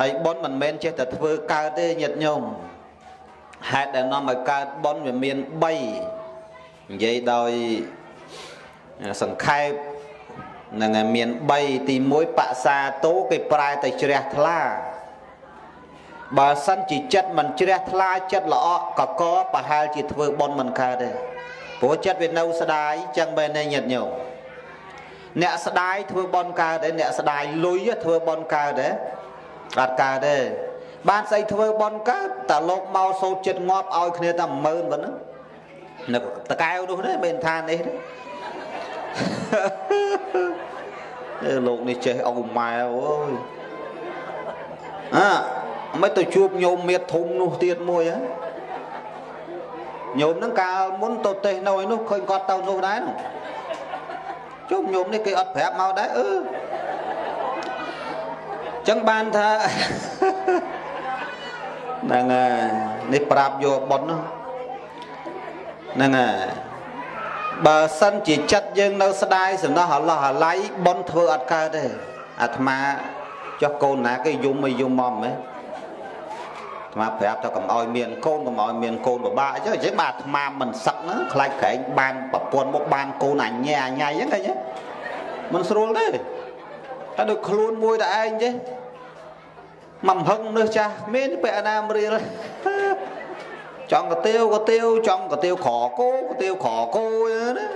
ហើយប៉ុនមិនមែនចេះតែធ្វើកើតទេញាតិញោមហេតុដែលនាំឲ្យកើតប៉ុនវាមាន3និយាយដោយសង្ខេបនឹងមាន3ទី1បក្សាតោគេប្រែទៅជ្រះថ្លាបើសិនជាចិត្តមិនជ្រះថ្លាចិត្តល្អកកប្រហែលជាធ្វើប៉ុនមិនកើតទេព្រោះចិត្តវានៅស្ដាយចឹងបែរនេះញាតិញោមអ្នកស្ដាយធ្វើប៉ុនកើតទេអ្នកស្ដាយលុយធ្វើប៉ុនកើតទេ អត់កើតទេបានស្អីធ្វើប៉ុនកើតតែលោកមកសោតចិត្តងាប់ឲ្យគ្នាតែ10000ប៉ុណ្ណឹងនៅតកែវនោះទេមិនថានេះទេអឺលោកនេះចេះអូម៉ែអើយអើមិនទៅជួបញោមមៀតធំនោះទៀតមួយហ៎ញោមហ្នឹងកាលមុនទៅទេសនៅឯនោះឃើញគាត់ទៅនោះដែរនោះជុំញោមនេះគេអត់ប្រាប់មកដែរអឺ ចឹងបានថាហ្នឹងហើយនេះប្រាប់យកប៉ុនហ្នឹងហើយបើសិនជាចិត្តយើងនៅស្ដាយសំណោះអឡោះអាឡៃប៉ុនធ្វើអត់កើតទេអាត្មាចុះកូនណាគេយំឲ្យយំមកមែនអាត្មាប្រាប់ថាកុំឲ្យមានកូនកុំឲ្យមានកូនពិបាកអញ្ចឹងអញ្ចឹងបាទអាត្មាមិនសឹកណាខ្លាចក្រែងបានប្រពន្ធមកបានកូនអញ៉ែអញ៉ៃអញ្ចឹងឃើញទេមិនស្រួលទេ តែដូចខ្លួនមួយតែឯងទេមិនហឹងនឹះចាស់មានពេលអាណាមរៀលចង់កាទៀវកាទៀវចង់កាទៀវខគោកាទៀវខគោណា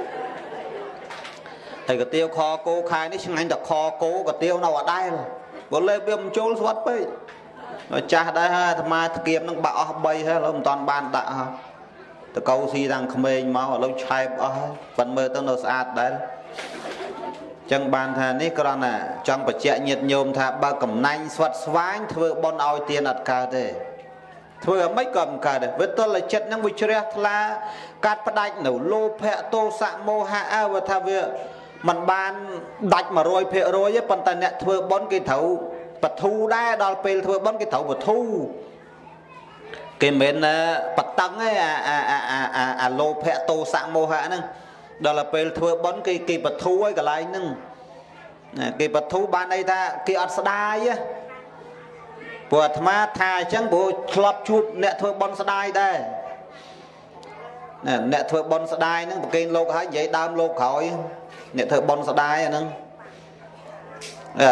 ហើយកាទៀវខគោខែនេះឆ្ងាញ់តែខគោកាទៀវនៅអដែលបើលេបវាមិនចូលស្វាត់ពេកចាស់ដែរហើយអាត្មាស្គៀមនឹងបាក់អស់3ហើយឥឡូវមិនតាន់បានដាក់ហើយតកោស៊ីតាំងក្មេងមកឥឡូវឆែបអស់ហើយប៉ិនមើលទៅនៅស្អាតដែរ ចឹងបានថានេះគ្រាន់តែចង់បញ្ជាក់ញាតញោមថាបើកំណាញ់ស្វិតស្វាញធ្វើបន់ឲ្យទៀនអត់កើតទេធ្វើអ្វីក៏មិនកើតដែរវាទល់តែចិត្តហ្នឹងវាជ្រះថ្លាកាត់ផ្ដាច់នៅលោភៈទោសៈមោហៈអើវាថាវាมันបានដាច់100%ទេប៉ុន្តែអ្នកធ្វើបន់គេត្រូវបធូដែរដល់ពេលធ្វើបន់គេត្រូវបធូគេមិនមែនបតឹងទេអាអាអាអាអាលោភៈទោសៈមោហៈហ្នឹង ដល់ពេលធ្វើបន់គេគេបធូឲ្យកន្លែងហ្នឹងគេបធូបានន័យថាគេអត់ស្ដាយទេព្រោះអាត្មាថាអញ្ចឹងព្រោះធ្លាប់ជួបអ្នកធ្វើបន់ស្ដាយដែរអ្នកធ្វើបន់ស្ដាយហ្នឹងប្រកេនលោកហើយនិយាយដើមលោកក្រោយអ្នកធ្វើបន់ស្ដាយអាហ្នឹង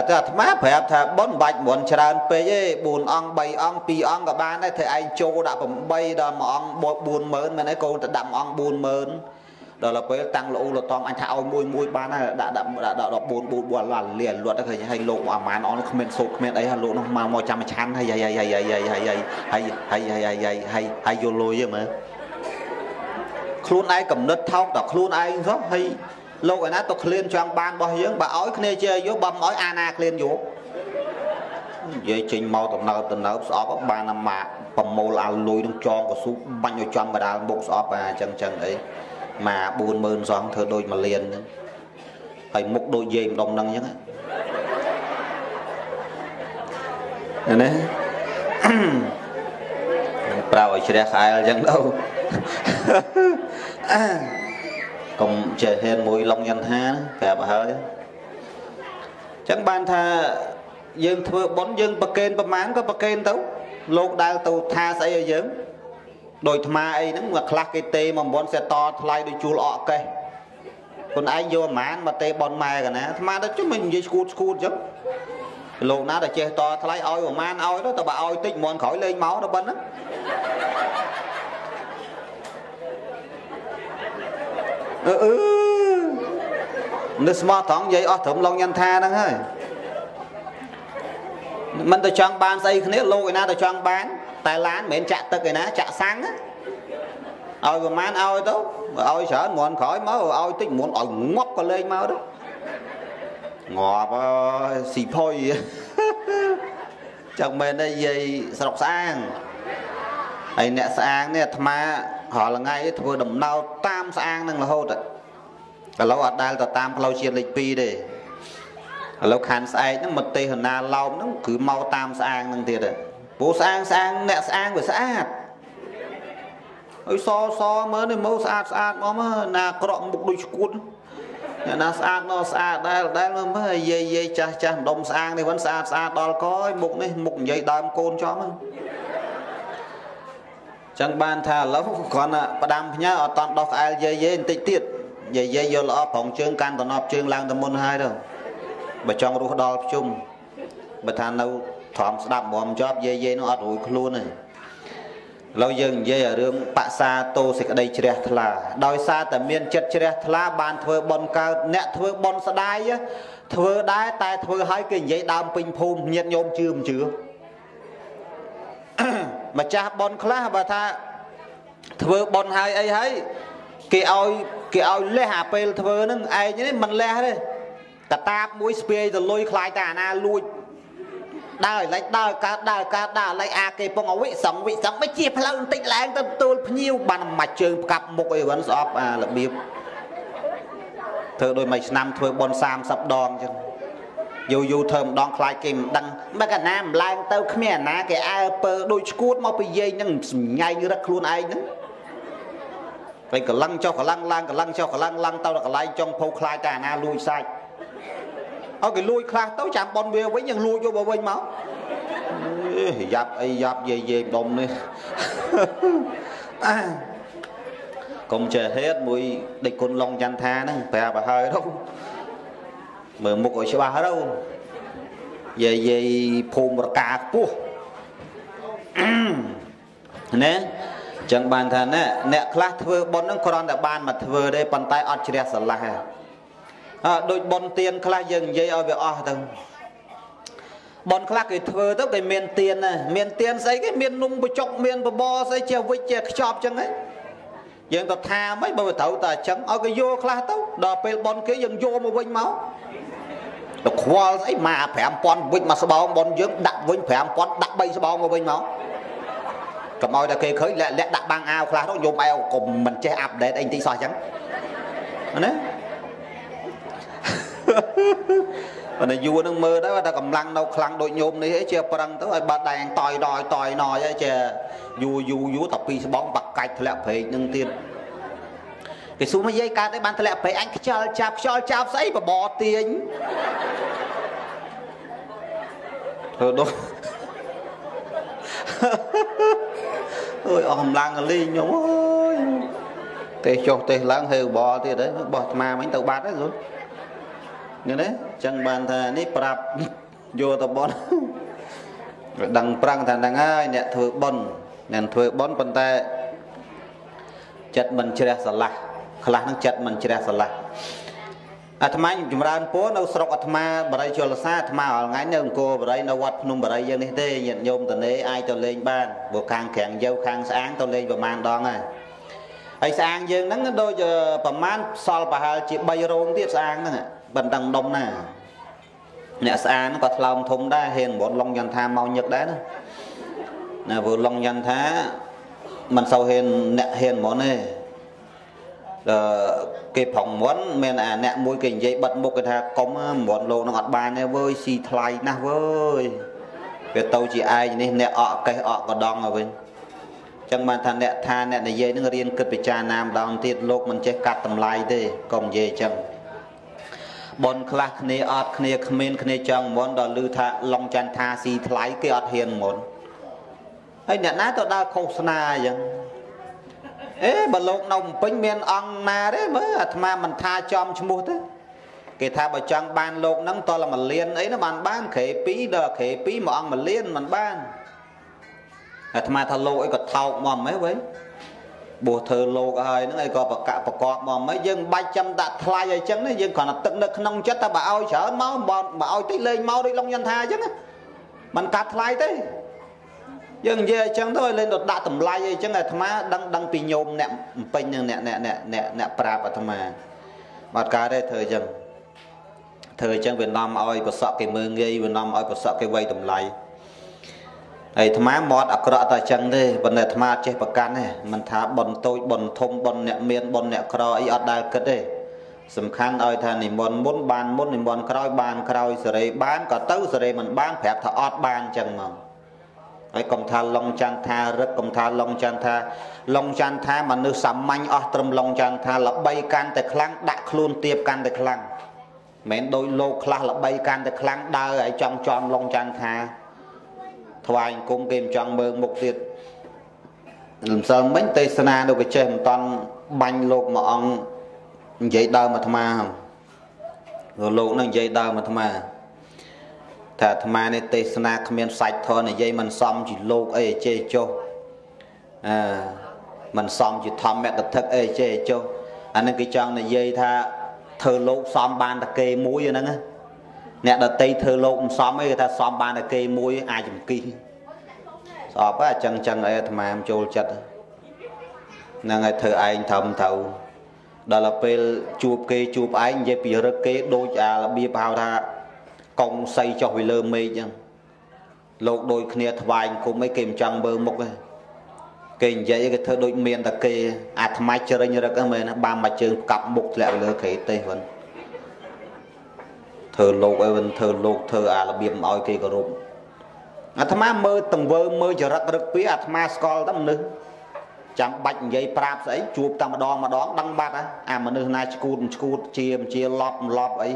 តែអាត្មាប្រាប់ថាប៉ុនបាច់មន់ច្រើនពេកទេ4អង្គ3អង្គ2អង្គក៏បានដែរធ្វើឯងចូលដាក់8ដល់មួយអង្គ40000មែនទេកូនទៅដាក់មួយអង្គ40000 ដល់ពេលតាំងលូលតំអញថាឲ្យមួយមួយបានដែរដាក់ដាក់ដាក់14 4 4ឡាលាលត់ឃើញឲ្យលោកអាម៉ានអនគ្មានសូត្រគ្មានអីហើយលោកនោះមកមកចាំឆាន់ហើយហើយហើយហើយហើយហើយហើយហើយហើយហើយហើយហើយហើយយកលុយមើលខ្លួនឯងកំណត់ថោកដល់ខ្លួនឯងសោះហើយលោកឯណាទៅក្លៀនចង់បានរបស់យើងបើឲ្យគ្នាជាយកបើមិនឲ្យអាណាក្លៀនយកនិយាយចេញមកដំណើបដំណើបស្អប់បានអាម៉ាប្រមូលអាលុយនឹងចងកស៊ូបាញ់ឲ្យចំកដាលមុខស្អប់អាចឹងចឹងអី មក40000សងធ្វើដូចមួយលានហ្នឹងហើយមុខដូចយាយម្ដុំហ្នឹងចឹងណាប្រៅឲ្យជ្រះក្អែលចឹងទៅកុំចេះហ៊ានមួយឡុងយន្តហាប្រាប់ហើយចឹងបានថាយើងធ្វើបុណ្យយើងប្រកេនប្រមាណក៏ប្រកេនទៅលោកដែលទៅថាស្អីឲ្យយើង ដោយថ្មអីហ្នឹងមកខ្លះគេទេមកមិនសេតថ្លៃដូចជួលអកកេះខ្លួនឯងយកប្រមាណមកទេបនម៉ែកណាថ្មទៅជុំមិននិយាយស្គូតស្គូតចឹងលោកណាដែលចេះតថ្លៃឲ្យប្រមាណឲ្យទៅតែបើឲ្យតិចមិនក្រោយលេងមកទៅប៉ុណ្ណឹងអឺអឺនៅស្មោះត្រង់និយាយអស់ត្រឹមឡងយន្តថាហ្នឹងហើយមិនទៅចង់បានស្អីគ្នាលោកឯណាទៅចង់បាន តែឡានមិនមែនចាក់ទឹកឯណាចាក់សាំងឲ្យប្រហែលឲ្យទៅឲ្យច្រើនមន់ក្រោយមកឲ្យតិចមន់ឲ្យងាប់ក៏លេងមកទៅងាប់អើយស៊ីផុយចឹងមែនទេយាយស្រុកស្អាងហើយអ្នកស្អាងនេះអាត្មារាល់ថ្ងៃធ្វើដំណើរតាមស្អាងនឹងរហូតឥឡូវអត់ដែលទៅតាមផ្លូវជាតិលេខ2ទេឥឡូវខានស្អែកហ្នឹងមកទេសនាឡោមហ្នឹងគឺមកតាមស្អាងហ្នឹងទៀត ព្រោះស្អាងស្អាងអ្នកស្អាងវាស្អាតហើយសសមើលនេះមើលស្អាតស្អាតមកមកណាក្រក់មុខដូចស្គួតអ្នកណាស្អាតនោះស្អាតដែលដែលមើលមើលយាយយាយចាស់ចាស់ម្ដុំស្អាងនេះវិញស្អាតស្អាតដល់កយមុខនេះមុខនិយាយដើមកូនចំហ្នឹងចឹងបានថាឥឡូវគ្រាន់តែផ្ដាំផ្ញើអត់តន់ដោះក្អែលយាយយាយបន្តិចទៀតយាយយាយយកល្អប្រងជើងកាន់តំណប់ជើងឡើងទៅមុនហើយទៅបើចង់រស់ដល់ភ្ជុំបើថានៅ ត្រង់ស្ដាប់មមជាប់យាយយាយនោះអត់រួយខ្លួនទេឥឡូវយើងនិយាយឲ្យរឿងបក្សាតោសេចក្តីជ្រះថ្លា ដោយសារតែមានចិត្តជ្រះថ្លាបានធ្វើបន់កើតអ្នកធ្វើបន់ស្ដាយធ្វើដែរតែធ្វើឲ្យគេនិយាយដើមពេញភូមិញាតញោមជឿមិនជឿម្ចាស់បន់ខ្លះបើថាធ្វើបន់ហើយអីហើយគេឲ្យគេឲ្យលះអាពេលធ្វើហ្នឹងឯងនេះមិនលះទេកតាបមួយស្ពាយទៅលុយខ្លាយតែអាណាលួច ដើរលេចដើរកើតដើរកើតដើរលេចអាគេពងអវិសងវិសងមិនជាផ្លូវបន្តិចឡើងទៅទូលភ្ញៀវបានមួយជើងផ្កាប់មុខអីវិញស្អប់អារបៀបធ្វើដោយមួយឆ្នាំធ្វើបន30ដងអញ្ចឹងយូរយូរធ្វើម្ដងខ្លាចគេមិនដឹងបើកណាម្លែងទៅគ្មានអាណាគេអើពើដូចឈួតមកពីយាយហ្នឹងសម្ញែងរឹកខ្លួនឯងហ្នឹងពេលកលឹងចុះកលឹងឡើងកលឹងចុះកលឹងឡើងទៅដល់កន្លែងចុងភោខ្លាចតែអាណាលួចសាច់ ឲ្យគេលួចខ្លះទៅចាំប៉ុនវាវិញยังលួចយកមកវិញមកយ៉ាប់អីយ៉ាប់យាយយាយដុំនេះកុំចេះហេតុមួយដេចគុណឡុងចន្ទថាហ្នឹងប្រាប់ឲ្យហើយទៅមើលមុខឲ្យច្បាស់ទៅយាយយាយភូមិរកាខ្ពស់ណាចឹងបានថាណែអ្នកខ្លះធ្វើបុណ្យហ្នឹងគ្រាន់តែបានមកធ្វើទេប៉ុន្តែអត់ជ្រះស្រឡះទេអើ ដូចបុណ្យទៀនខ្លះយើងនិយាយឲ្យវាអស់ទៅបុណ្យខ្លះគេធ្វើទៅគេមានទៀនណាមានទៀនស្អីគេមាននំបចុកមានបបរស្អីជាវិជ្ជាខ្ចប់ចឹងហ៎យើងទៅថាមិនបើត្រូវតែអញ្ចឹងឲ្យគេយកខ្លះទៅដល់ពេលបុណ្យគេយើងយកមកវិញមកទៅខ្វល់ស្អីមក5000វិចមកស្បោងបុណ្យយើងដាក់វិញ5000ដាក់3ស្បោងមកវិញមកកុំឲ្យតែគេឃើញលាក់លាក់ដាក់បាំងអាវខ្លះទៅយំអែវកុំមិនចេះអាប់ដេតអីតិចសោះអញ្ចឹងណា បើតែយួរនឹងមើលទៅតែកម្លាំងនៅខ្លាំងដូចញោមនេះឯងជាប្រឹងទៅឲ្យបាត់ដែងតយដយតយណយឯងជាយូរយូរយូរតែពីស្បងបាក់កាច់ធ្លាក់ព្រែកនឹងទៀតគេសួរមកយាយកើតឯងបានធ្លាក់ព្រែកអញខ្យល់ចាប់ខ្យល់ចាប់ស្អីបបរទាញធ្វើដូចអើយអស់កម្លាំងកលីញោមអើយទេសចុះទេសឡើងហេវបទៀតហ៎បោះអាត្មាមិញទៅបាត់ហ្នឹង ឃើញទេចឹងបានថានេះប្រាប់យកទៅបន់ដឹងប្រាំងថាហ្នឹងហើយអ្នកធ្វើបន់អ្នកធ្វើបន់ប៉ុន្តែចិត្តមិនជ្រះស្រឡះខ្លះហ្នឹងចិត្តមិនជ្រះស្រឡះអាត្មាចម្រើនពរនៅស្រុកអាត្មាបរិយជលសាអាត្មារាល់ថ្ងៃនៅអង្គរបរិយនៅវត្តភ្នំបរិយយើងនេះទេញាតិញោមតនេអាចទៅលេងបានព្រោះខាងក្រាំងយើខាងស្អាងទៅលេងប្រមាណដងហើយហើយស្អាងយើងហ្នឹងដូចប្រមាណសល់ប្រហែលជា3រោងទៀតស្អាងហ្នឹង បណ្ដឹងដុំណាអ្នកស្អាតក៏ថ្លើមធំដែរហ៊ានរត់ឡុងយន្តថាមកញឹកដែរណាណាព្រោះឡុងយន្តថាមិនសូវហ៊ានអ្នកហ៊ានហ្មងទេអឺគេប្រងមុនមានអាអ្នកមួយគេនិយាយបិទមុខគេថាកុំមុនលោកនឹងអត់បានទេវើយស៊ីថ្លៃណាស់វើយវាទៅជាឯងនេះអ្នកអកកេះអកកដងទៅវិញចឹងបានថាអ្នកថាអ្នកនិយាយនឹងរៀនគិតពិចារណាម្ដងទៀតលោកមិនចេះកាត់តម្លៃទេកុំនិយាយចឹង បនខ្លះគ្នាអត់គ្នាគ្មានគ្នាចង់មុនដល់ឮថាឡុងចន្ទថាស៊ីថ្លៃគេអត់ហ៊ានមុនហើយអ្នកណាទៅដើរឃោសនាអញ្ចឹងអេបើលោកនៅភ្នំពេញមានអង្គណាទេមើលអាត្មាមិនថាចំឈ្មោះទេគេថាបើចង់បានលោកហ្នឹងតលមួយលានអីណាបានបានក្រេ2ដល់ក្រេ2មួយអង្គមួយលានមិនបានអាត្មាថាលោកអីក៏ថោកមកហ្មងវិញ បួសធ្វើលោកហើយហ្នឹងអីក៏ប្រកាប្រកបមកមិនយើងបាច់ចាំដាក់ថ្លៃអីចឹងណាយើងគ្រាន់តែទឹកនៅក្នុងចិត្តតែបើឲ្យច្រើនមកបើបើឲ្យតិចលេងមកដូចឡុងយន្តថាអញ្ចឹងมันកាត់ថ្លៃទេយើងនិយាយអញ្ចឹងទៅឲ្យលេងទៅដាក់តម្លៃអីចឹងអាត្មាដឹងដឹងពីញោមអ្នកពេញនឹងអ្នកអ្នកអ្នកអ្នកអ្នកប្រាប់អាត្មាបាត់កើតទេធ្វើអញ្ចឹងធ្វើអញ្ចឹងវានាំឲ្យប្រសក់គេមើងងាយវានាំឲ្យប្រសក់គេវៃតម្លៃ ហើយអាត្មាមាត់អាក្រក់តែអញ្ចឹងទេប៉ុន្តែអាត្មាចេះប្រកាន់ទេមិនថាប៉ុនតូចប៉ុនធំប៉ុនអ្នកមានប៉ុនអ្នកក្រអីអត់ដែលគិតទេសំខាន់ឲ្យថានិមន្តមុនបានមុននិមន្តក្រោយបានក្រោយសេរីបានក៏ទៅសេរីមិនបានប្រាប់ថាអត់បានអញ្ចឹងមកហើយកុំថាឡុងច័ន្ទថារឹកកុំថាឡុងច័ន្ទថាឡុងច័ន្ទថាមនុស្សសាមញ្ញអស់ត្រឹមឡុងច័ន្ទថាល្បីកាន់តែខ្លាំងដាក់ខ្លួនទៀបកាន់តែខ្លាំងមិនដូចលោកខ្លះល្បីកាន់តែខ្លាំងដើរឲ្យចង់ចំឡុងច័ន្ទថា ថ្វាយអង្គមគេមិនចង់មើលមុខទៀតលំសិលមិញទេសនានៅកចេះមិនតន់បាញ់លោកមួយអង្គនិយាយដើមអាត្មាហ្នឹងលោកនឹងនិយាយដើមអាត្មាថាអាត្មានេះទេសនាគ្មានសាច់ធននិយាយមិនសមជាលោកអីចេះចុះអឺមិនសមជាធម្មកថាអីចេះចុះអានឹងគេចង់និយាយថាធ្វើលោកសមបានតែគេមួយហ្នឹង អ្នកដតីធ្វើលោកមិនសមអីគេថាសមបានតែគេមួយអាចចំគីស្អប់អញ្ចឹងចឹងអីអាត្មាចូលចិត្តហ្នឹងហើយធ្វើឯងត្រឹមត្រូវដល់ពេលជួបគេជួបឯងនិយាយពីរឹកគេដូចអារបៀបហៅថាកុងសីចុះពីលើមេឃអញ្ចឹងលោកដូចគ្នាថ្វាយគុំអីគេមិនចង់មើលមុខទេគេនិយាយគេធ្វើដូចមានតែគេអាថ្មាច់ចរិញរឹកហ្នឹងមែនណាបានមកជើងកាប់មុខធ្លាក់ទៅលើក្រេទេវិញ ធ្វើលោកអីវិញធ្វើលោកធ្វើអារបៀបមិនឲ្យគេគោរពអាត្មាមើលតង្វើមើលចរិតរឹកពីអាត្មាស្គាល់តែមនុស្សចាំបាច់និយាយប្រាប់ស្អីជួបតែម្ដងម្ដងដឹងបាត់អាមនុស្សណាឈួតឈួតជាជាលប់លប់អី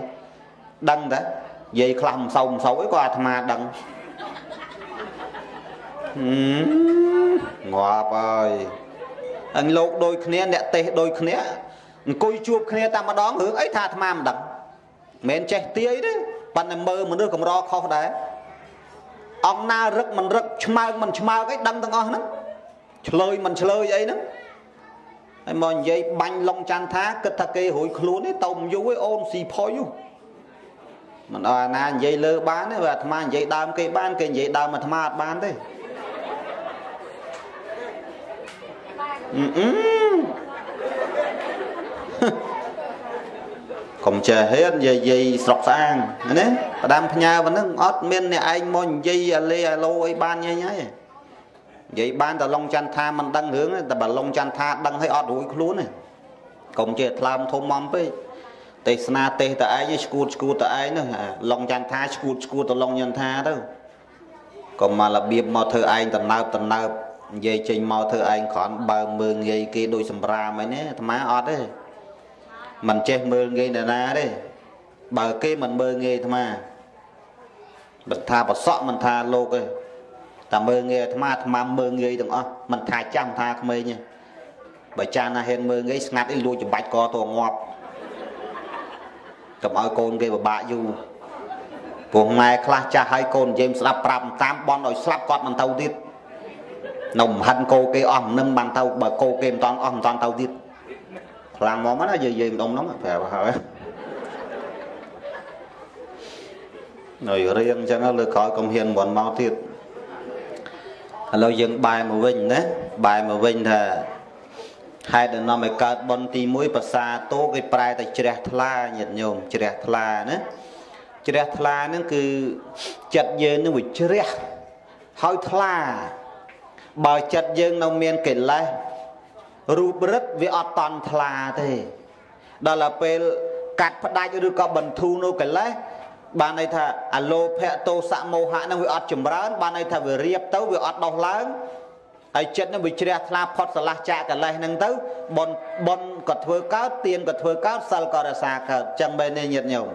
ដឹងតែនិយាយខ្លះមិនសូវមិនសូវអីក៏អាត្មាដឹងងាប់ហើយអញលោកដូចគ្នាអ្នកទេសដូចគ្នាអង្គុយជួបគ្នាតែម្ដងរឿងអីថាអាត្មាមិនដឹង មិនចេះទាយទេប៉ុន្តែមើលមនុស្សកម្រខុសដែរអង្គណារឹកមិនរឹកឆ្មើងមិនឆ្មើងអីដឹងទាំងអស់ហ្នឹងឆ្លើយមិនឆ្លើយអីហ្នឹងហើយមកនិយាយបាញ់ឡុងច័ន្ទថាគិតថាគេរួយខ្លួនទេទៅមិនយូរទេអូនស៊ីផុយមិនអត់ណានិយាយលើបានទេបើអាត្មានិយាយដើមគេបានគេនិយាយដើមអាត្មាអត់បានទេអឺ កុំចេះហ៊ាននិយាយយាយស្រុកស្អាងណាផ្ដាំផ្ញើប៉ុណ្ណឹងអត់មានអ្នកឯងមកនិយាយអាលេអាឡូអីបានញ៉ៃហើយនិយាយបានតែឡុងច័ន្ទថាមិនដឹងរឿងតែបើឡុងច័ន្ទថាដឹងឲ្យអត់រួចខ្លួនទេកុំចេះថ្លើមធំមកពេកទេសនាទេសតឯងឈួតឈួតតឯងនោះឡុងច័ន្ទថាឈួតឈួតតឡុងយន្តថាទៅកុំមករបៀបមកធ្វើឯងតំណើបតំណើបនិយាយចេញមកធ្វើឯងគ្រាន់បើមើងងាយគេដូចសម្រាមអីនេះអាត្មាអត់ទេ មិនចេះមើលងាយនរណាទេបើគេមិនមើលងាយអាត្មាមិនថាប្រសក់មិនថាលោកទេតែមើងងាយអាត្មាអាត្មាមើងងាយទាំងអស់មិនថាចាំថាក្មេងទេបើចាណាហ៊ានមើងងាយស្ងាត់អីលួចចម្បាច់កតងាប់កុំឲ្យកូនគេពិបាកយូរព្រោះម៉ែខ្លះចាស់ហើយកូននិយាយស្ដាប់ប្រាប់តាមបន់ឲ្យស្លាប់គាត់មិនទៅទៀតនៅមហិនកោគេអស់នឹងបានទៅបើកោគេមិនតន់អស់មិនតន់ទៅទៀត ខ្លាំងមកណានិយាយម្ដងហ្នឹងប្រាប់ហើយនៅរៀងអញ្ចឹងលើក្រោយកុំហ៊ានមិនមកទៀតឥឡូវយើងបែរមកវិញណាបែរមកវិញថាហេតុដែលនាំឲ្យកើតបនទី1ភាសាតោគេប្រែតែជ្រះថ្លាញាតិញោមជ្រះថ្លាណាជ្រះថ្លាហ្នឹងគឺចិត្តយើងនឹងវាជ្រះហើយថ្លាបើចិត្តយើងនៅមានកិលេស រូបរិទ្ធវាអត់តន់ថ្លាទេ ដល់ទៅពេលកាត់ផ្ដាច់ឬក៏បន្ធូរនៅកិលេសបានន័យថាអលោភៈទោសៈមោហៈនឹងវាអត់ចម្រើន បានន័យថាវារៀបទៅវាអត់ដោះឡើងហើយចិត្តនឹងវាជ្រះថ្លាផុតស្រឡះចាកកិលេសហ្នឹងទៅបនបនក៏ធ្វើកើតទៀនក៏ធ្វើកើតសិលក៏រសាកើតចឹងបែបនេះញាតិញោម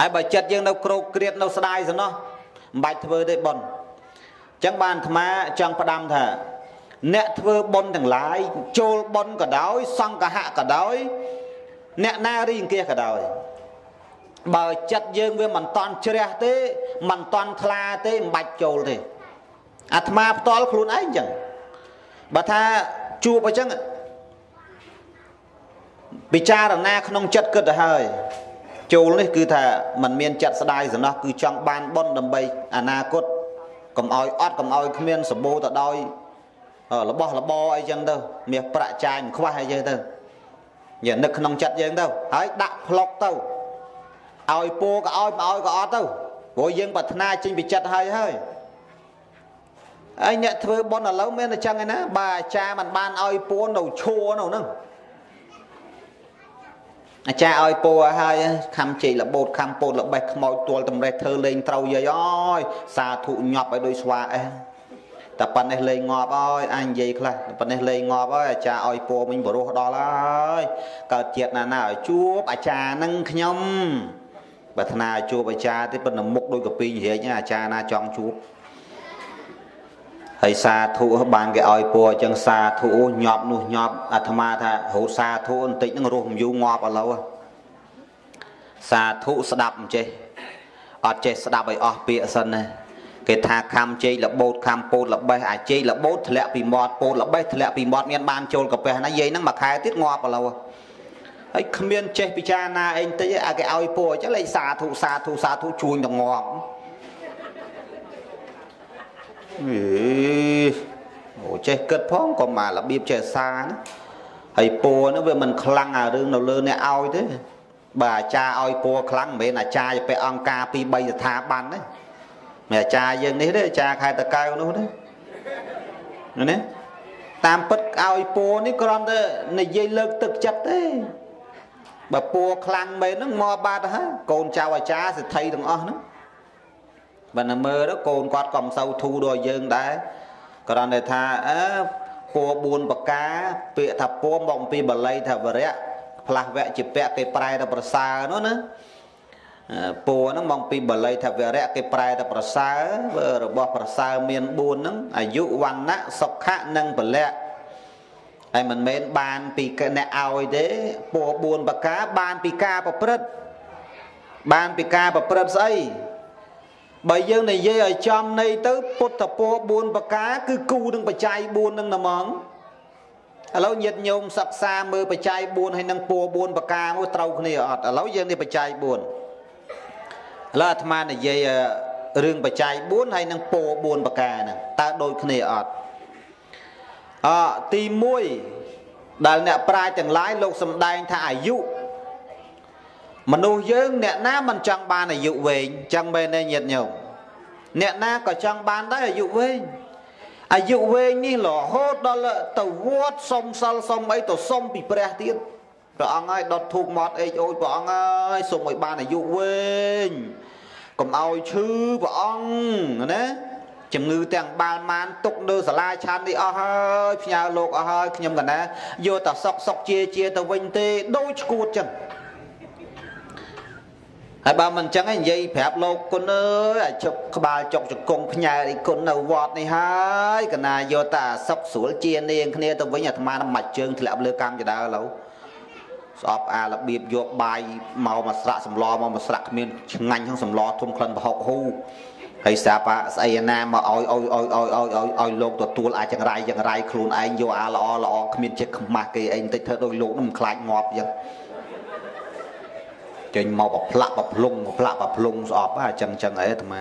ហើយបើចិត្តយើងនៅក្រោកគ្រៀតនៅស្ដាយសំណោះមិនបាច់ធ្វើទេបនចឹងបានអាត្មាចង់ផ្ដាំថា អ្នកធ្វើបនទាំងឡាយចូលបនក៏ដោយ សង្កហៈក៏ដោយ អ្នកណារីអង្គាសក៏ដោយបើចិត្តយើងវាមិនតន់ជ្រះទេមិនតន់ថ្លាទេមិនបាច់ចូលទេអាត្មាផ្ទាល់ខ្លួនឯងអញ្ចឹងបើថាជួបអញ្ចឹងពិចារណាក្នុងចិត្តគិតទៅហើយចូលនេះគឺថាมันមានចិត្តស្ដាយសំណោះគឺចង់បានបុណ្យដើម្បីអនាគតកុំឲ្យអត់កុំឲ្យគ្មានសម្បូរទៅដោយ របស់របរអីចឹងទៅមាសប្រាក់ចាយមិនខ្វះអីចឹងទៅយកនឹកក្នុងចិត្តយើងទៅហើយដាក់ផ្លុកទៅឲ្យពូក៏ឲ្យមិនឲ្យក៏អត់ទៅព្រោះយើងប្រាថ្នាចេញពីចិត្តហើយហើយហើយអ្នកធ្វើបុណ្យឥឡូវមានតែចឹងឯណាបើអាចារ្យមិនបានឲ្យពូនៅឈួរនៅហ្នឹងអាចារ្យឲ្យពូឲ្យខំជិះលបូតខំពោតលបេះខ្មោចទួលតម្រេះធ្វើលេងត្រូវយាយអើយសាធុញាប់ឲ្យដូចស្វាអេះ តែប៉ុណ្ណេះលេងងាប់អើយអញនិយាយខ្លះប៉ុណ្ណេះលេងងាប់អើយអាចារ្យឲ្យពូមិញបរោះដល់ហើយកើតជាតិណាណាឲ្យជួបអាចារ្យនឹងខ្ញុំបើថ្នាជួបអាចារ្យទេប៉ុន្តែមុខដូចកពីងរែកអាចារ្យណាចង់ជួបហើយសាធុបានគេឲ្យពូអញ្ចឹងសាធុញាប់នោះញាប់អាត្មាថារត់សាធុបន្តិចនឹងរស់យូរងាប់ឥឡូវសាធុស្ដាប់អញ្ចេះអត់ចេះស្ដាប់ឲ្យអស់ពាក្យសិនណា គេថាខំជែកលបោតខំពោតលបេះអាជែកលបោតធ្លាក់ពីមាត់ពោតលបេះធ្លាក់ពីមាត់មានបានចូលកាពះណាយាយហ្នឹងមួយខែទៀតងាប់ឥឡូវហើយគ្មានចេះពិចារណាអីតិចអាគេឲ្យពូអញ្ចឹងលេខសាធុសាធុសាធុជួញទៅងាប់អេអូចេះគិតផងក៏មករបៀបចេះសាណាហើយពូនោះវាមិនខ្លាំងអារឿងនៅលើអ្នកឲ្យទេបើអាចារ្យឲ្យពូខ្លាំងមិនមែនអាចារ្យទៅអង្គការពី3ស្ថាប័នទេ មិនអាចារ្យយើងនេះទេអាចារ្យខេត្តតកៅនោះទេណាតាមពិតឲ្យពូនេះគ្រាន់តែនិយាយលើកទឹកចិត្តទេបើពូខ្លាំងមែនហ្នឹងមកបាត់ហើយកូនចៅអាចារ្យសិទ្ធិទាំងអស់ហ្នឹងបើនៅមើលទៅកូនគាត់ក៏មិនសូវធូរដល់យើងដែរគ្រាន់តែថាអើពូ4ប្រការពាក្យថាពូមកពីបាលីថាវរៈផ្លាស់វៈជាពៈគេប្រែទៅប្រសើរនោះណា ពូហ្នឹងមកពីបាលីថាវរៈគេប្រែទៅប្រសើររបស់ប្រសើរមាន4ហ្នឹងអាយុវណ្ណៈសុខៈនិងពលៈហើយមិនមែនបានពីអ្នកឲ្យទេពូ4ប្រការបានពីការប្រព្រឹត្តបានពីការប្រព្រឹត្តស្អីបើយើងនិយាយឲ្យចំន័យទៅពុទ្ធពរ4ប្រការគឺគូនឹងបច្ច័យ4នឹងតែហ្មងឥឡូវញាតញោមសិក្សាមើលបច្ច័យ4ហើយនឹងពរ4ប្រការមួយត្រូវគ្នាអត់ឥឡូវយើងនេះបច្ច័យ4 ឥឡូវអាត្មានិយាយរឿងបច្ច័យ4ហើយនឹងពរ4ប្រការហ្នឹងតើដូចគ្នាអត់អទី1ដែលអ្នកប្រាជ្ញទាំងឡាយលោកសំដែងថាអាយុមនុស្សយើងអ្នកណាមិនចង់បានអាយុវែងចឹងមែនទេញាតិញោមអ្នកណាក៏ចង់បានដែរអាយុវែងអាយុវែងនេះរហូតដល់ទៅវត្តសុំសិលសុំអីទៅសុំពីព្រះទៀត ព្រះអង្គហើយដុតធូបមាត់អេចអូចព្រះអង្គហើយសុំឲ្យបានអាយុវែងកុំឲ្យឈឺព្រះអង្គណាជំងឺទាំងបានមានទុកនៅសាលាឆាននេះអស់ហើយផ្ញើលោកអស់ហើយខ្ញុំកណាយកតែសុកសុកជាជាទៅវិញទេដូចឈួតចឹងហើយបើមិនអញ្ចឹងឯងនិយាយប្រាប់លោកគុណអើយអាជុកក្បាលចុកចង្គង់ផ្ញើអីគុណនៅវត្តនេះហើយកណាយកតាសុកស្រួលជានាងគ្នាទៅវិញអាត្មានឹងមកជើងធ្លាក់លើកម្មចដាឥឡូវ ស្អប់អារបៀបយកបាយមកមកស្រាក់សម្លមកមកស្រាក់គ្មានឆ្ងាញ់ហ្នឹងសម្លធំក្លិនប្រហុកហ៊ូហើយស្រាប់ស្អីណាមកឲ្យឲ្យឲ្យឲ្យឲ្យឲ្យឲ្យលោកទទួលអាចចង្រៃចង្រៃខ្លួនឯងយកអាល្អល្អគ្មានចិត្តខ្មាស់គេអីបន្តិចធ្វើដោយលោកនឹងខ្លាចងាប់អញ្ចឹងចេញមកបផ្លាក់បផ្លុងបផ្លាក់បផ្លុងស្អប់អញ្ចឹងចឹងអីអាត្មា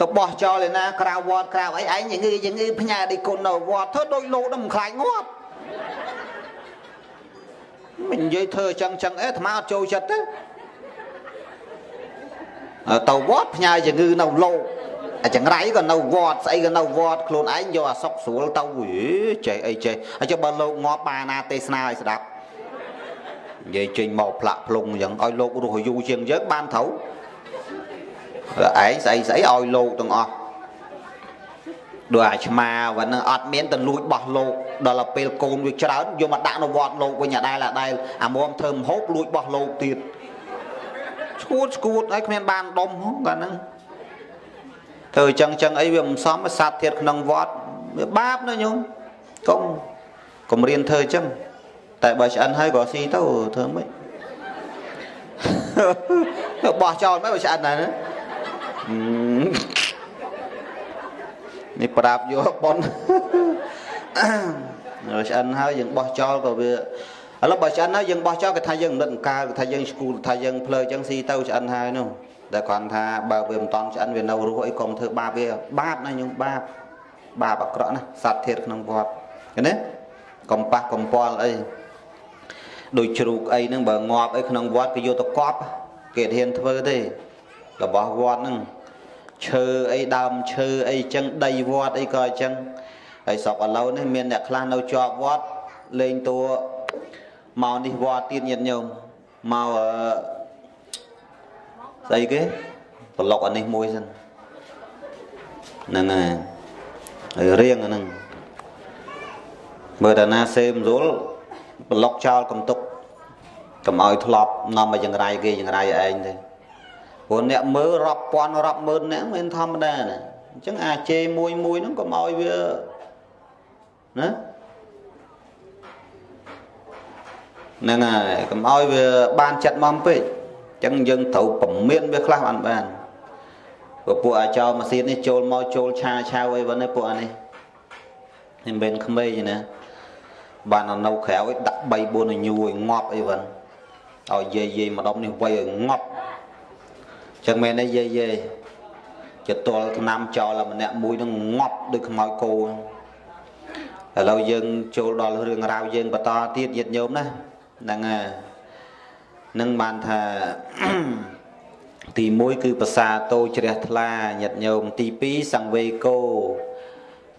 ទៅបោះចោលឯណាក្រៅវត្តក្រៅអីឯងយ៉ាងងឺយ៉ាងងឺផ្ញើដីគុណនៅវត្តធ្វើដូចលោកនឹងមិនខ្លាចងាប់ មិននិយាយធ្វើអញ្ចឹងចឹងអីអាត្មាអត់ចូលចិត្តទេទៅវត្តផ្ញើជំងឺនៅលោកអាចង្រៃក៏នៅវត្តស្អីក៏នៅវត្តខ្លួនឯងយកអាសុកស្រួលទៅចេះអីចេះហើយចុះបើលោកងាប់បានណាទេសនាឲ្យស្ដាប់និយាយចេញមកផ្លាក់ផ្លុងអញ្ចឹងឲ្យលោករស់យូរជាងយើងបានត្រូវឯងស្អីស្អីឲ្យលោកទាំងអស់ ដូចអាឆ្មាវិញនឹងអត់មានទៅលួចបោះលោកដល់ពេលកូនវាច្រើនយកមកដាក់នៅវត្តលោកវិញអាដែលអាដែលអាមុំធ្វើមហូបលួចបោះលោកទៀតឈួតឈួតហើយគ្មានបានដុំហ្នឹងកាលហ្នឹងធ្វើអញ្ចឹងអញ្ចឹងអីវាមិនសមសត្វធាតក្នុងវត្តវាបាបណាញោមកុំកុំរៀនធ្វើអញ្ចឹងតែបើឆ្អិនហើយក៏ស៊ីទៅធ្វើម៉េចបោះចោលមិនបើឆ្អិនណា នេះប្រាប់យកប៉ុនឆ្អិនហើយយើងបោះចោលក៏វាឥឡូវបើឆ្អិនហើយយើងបោះចោលគេថាយើងមិនកើគេថាយើងស្គូលថាយើងភ្លើអញ្ចឹងស៊ីទៅឆ្អិនហើយនោះតែគាត់ថាបើវាមិនតន់ឆ្អិនវានៅរស់អីកុំធ្វើបាបវាបាបណាញោមបាបបាបអាក្រក់ណាសត្វធាតក្នុងវត្តឃើញទេកុំប៉ះកំពាល់អីដូចជ្រូកអីហ្នឹងបើងាប់អីក្នុងវត្តគេយកទៅកប់គេហ៊ានធ្វើទេរបស់វត្តហ្នឹង ឈើអីដើមឈើអីចឹងដីវត្តអីក៏អញ្ចឹងហើយសពឥឡូវនេះមានអ្នកខ្លះនៅជាប់វត្តលេងតួមកនេះវត្តទៀតញាតិញោមមកស្អីគេប្លុកអានេះមួយសិនហ្នឹងហើយហើយរៀងអាហ្នឹងមើលតាណាសេមរួលប្លុកចោលកំទុកកុំឲ្យធ្លាប់នាំឲ្យចង្រៃគេចង្រៃឯងទេ ព្រោះអ្នកមើលរាប់ពាន់រាប់ម៉ឺនអ្នកមិនធម្មតាណាអញ្ចឹងអាចជេរមួយមួយហ្នឹងកុំឲ្យវាណាហ្នឹងហើយកុំឲ្យវាបានចិត្តមកពេកអញ្ចឹងយើងត្រូវពមៀនវាខ្លះបានបានព្រោះពួកអាចោម៉ាស៊ីននេះចូលមកចូលឆាឆាវអីវិញពួកអានេះនេះមិនមែនក្មេងទេណាបាននៅក្រៅឯដាក់3 4ញូឲ្យងាប់អីវិញឲ្យយាយយាយម្ដុំនេះវៃឲ្យងាប់ ចឹងមែនទេយាយយាយចតលឆ្នាំចោលម្នាក់មួយនឹងងាប់ដូចខ្មោចគោឥឡូវយើងចូលដល់រឿងរ៉ាវយើងបន្តទៀតញាតិញោមណាហ្នឹងហើយនឹងបានថាទី1គឺភាសាតោជ្រះថ្លាញាតិញោមទី2សង្វេគោ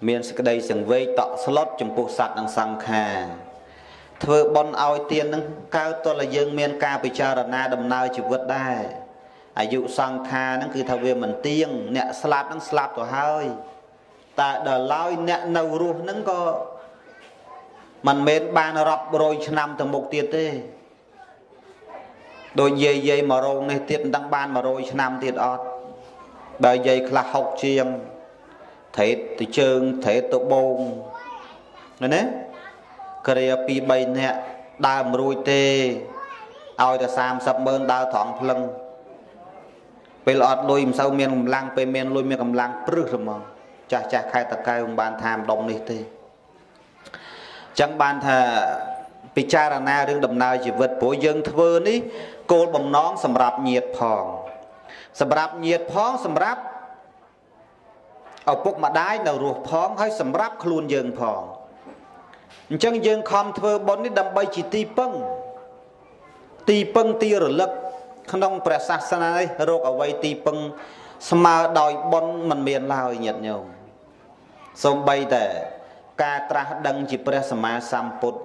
មានសក្តីសង្វេគតក់ស្លុតចំពោះសត្វនិងសង្ខារធ្វើបន់ឲ្យទាននឹងកើតតលយើងមានការពិចារណាដំណើរជីវិតដែរ អាយុសង្ខារហ្នឹងគឺថាវាមិនទៀងអ្នកស្លាប់ហ្នឹងស្លាប់ទៅហើយតែដល់ឡើយអ្នកនៅរស់ហ្នឹងក៏មិនមែនបានរាប់រយឆ្នាំទៅមុខទៀតទេដូចយាយយាយមករោងនេះទៀតមិនដឹងបាន100ឆ្នាំទៀតអត់បើយាយខ្លះ60ជាងត្រេតទៅជើងត្រេតទៅបងណាគ្រា2 3នាក់ដើរមិនរួចទេឲ្យតែ30ម៉ឺនដើរត្រង់ភ្លឹង ពេលអត់លុយមិនសូវមានកម្លាំងពេលមានលុយមានកម្លាំងព្រឹសហ្មងចាស់ចាស់ខែតកែមិនបានថាម្ដុំនេះទេចឹងបានថាពិចារណារឿងដំណើរជីវិតព្រោះយើងធ្វើនេះគោលបំណងសម្រាប់ញាតផង សម្រាប់ញាតផងសម្រាប់ឪពុកម្ដាយនៅរស់ផងហើយសម្រាប់ខ្លួនយើងផងអញ្ចឹងយើងខំធ្វើបុណ្យនេះដើម្បីជាទីពឹងទីពឹងទីរលឹក ក្នុងព្រះសាសនានេះរោគអវ័យទីពឹងស្មើដោយបុណ្យមិនមានឡើយញាតិញោមសូម្បីតែការត្រាស់ដឹងជាព្រះសម្មាសម្ពុទ្ធ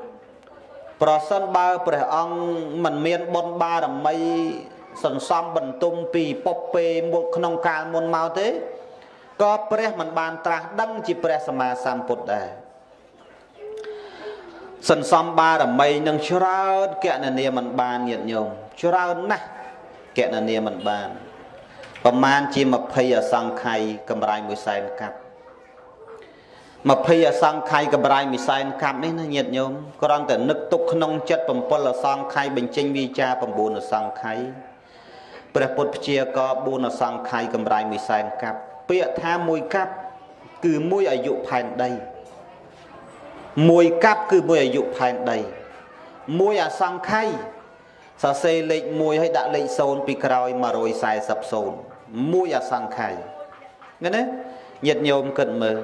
ប្រសិនបើព្រះអង្គមិនមានបុណ្យបារមីសន្សំបន្ទុំពីពុពពេមកក្នុងកាលមុនមកទេក៏ព្រះមិនបានត្រាស់ដឹងជាព្រះសម្មាសម្ពុទ្ធដែរសន្សំបារមីនឹងច្រើនកណនីមិនបានញាតិញោមច្រើនណាស់ កណនីមិនបានប្រមាណជា20អសង្ខ័យកម្រៃមួយសែនកាប់20អសង្ខ័យកម្រៃមួយសែនកាប់នេះណាញាតិញោមគ្រាន់តែនឹកទុកក្នុងចិត្ត7អសង្ខ័យបញ្ចេញវិចា9អសង្ខ័យព្រះពុទ្ធព្យាករ4អសង្ខ័យកម្រៃមួយសែនកាប់ពាក្យថាមួយកាប់គឺមួយអាយុផែនដីមួយកាប់គឺមួយអាយុផែនដីមួយអសង្ខ័យ សរសេរលេខ1ហើយដាក់លេខ0ពីក្រោយ140 0មួយអសង្ខ័យឃើញទេញាតិញោមគិតមើល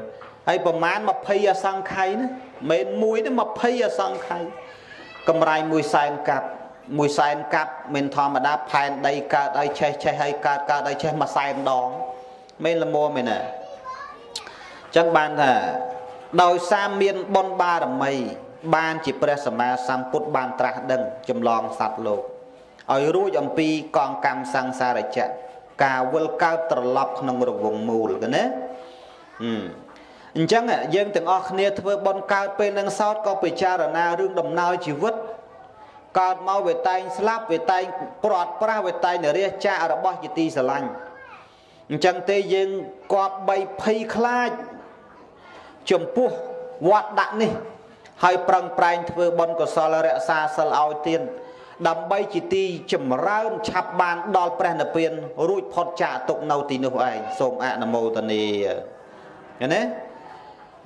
ហើយប្រមាណ20អសង្ខ័យណាមែនមួយទេ20អសង្ខ័យកម្រៃមួយសែនកាប់មួយសែនកាប់មិនធម្មតាផែនដីកើតឲ្យឆេះឆេះឲ្យកើតកើតឲ្យឆេះមួយសែនដងមិនល្មមឯណាចឹងបានថាដោយសារមានបុណ្យបារមី បានជាព្រះសម្មាសម្ពុទ្ធបានត្រាស់ដឹងចម្លងសត្វលោកឲ្យរួចអំពីកងកម្មសង្សារចៈការវិលកើតត្រឡប់ក្នុងរង្វង់មូលកណាអញ្ចឹងយើងទាំងអស់គ្នាធ្វើបុណ្យកើតពេលនឹងសោតក៏ពិចារណារឿងដំណើរជីវិតកើតមកវាតែងស្លាប់វាតែងព្រាត់ប្រាសវាតែងនរាចាករបស់ជាទីស្រឡាញ់អញ្ចឹងទេយើងគប់បីភ័យខ្លាចចំពោះវត្តដាក់នេះ ហើយប្រឹងប្រែងធ្វើបុណ្យកុសលរក្សាសិលឲ្យទៀនដើម្បីជាទីចម្រើនឆាប់បានដល់ព្រះនិព្វាន រួចផុតចាកទុកនៅទីនោះឯងសូមអនុមោទនាឃើញទេ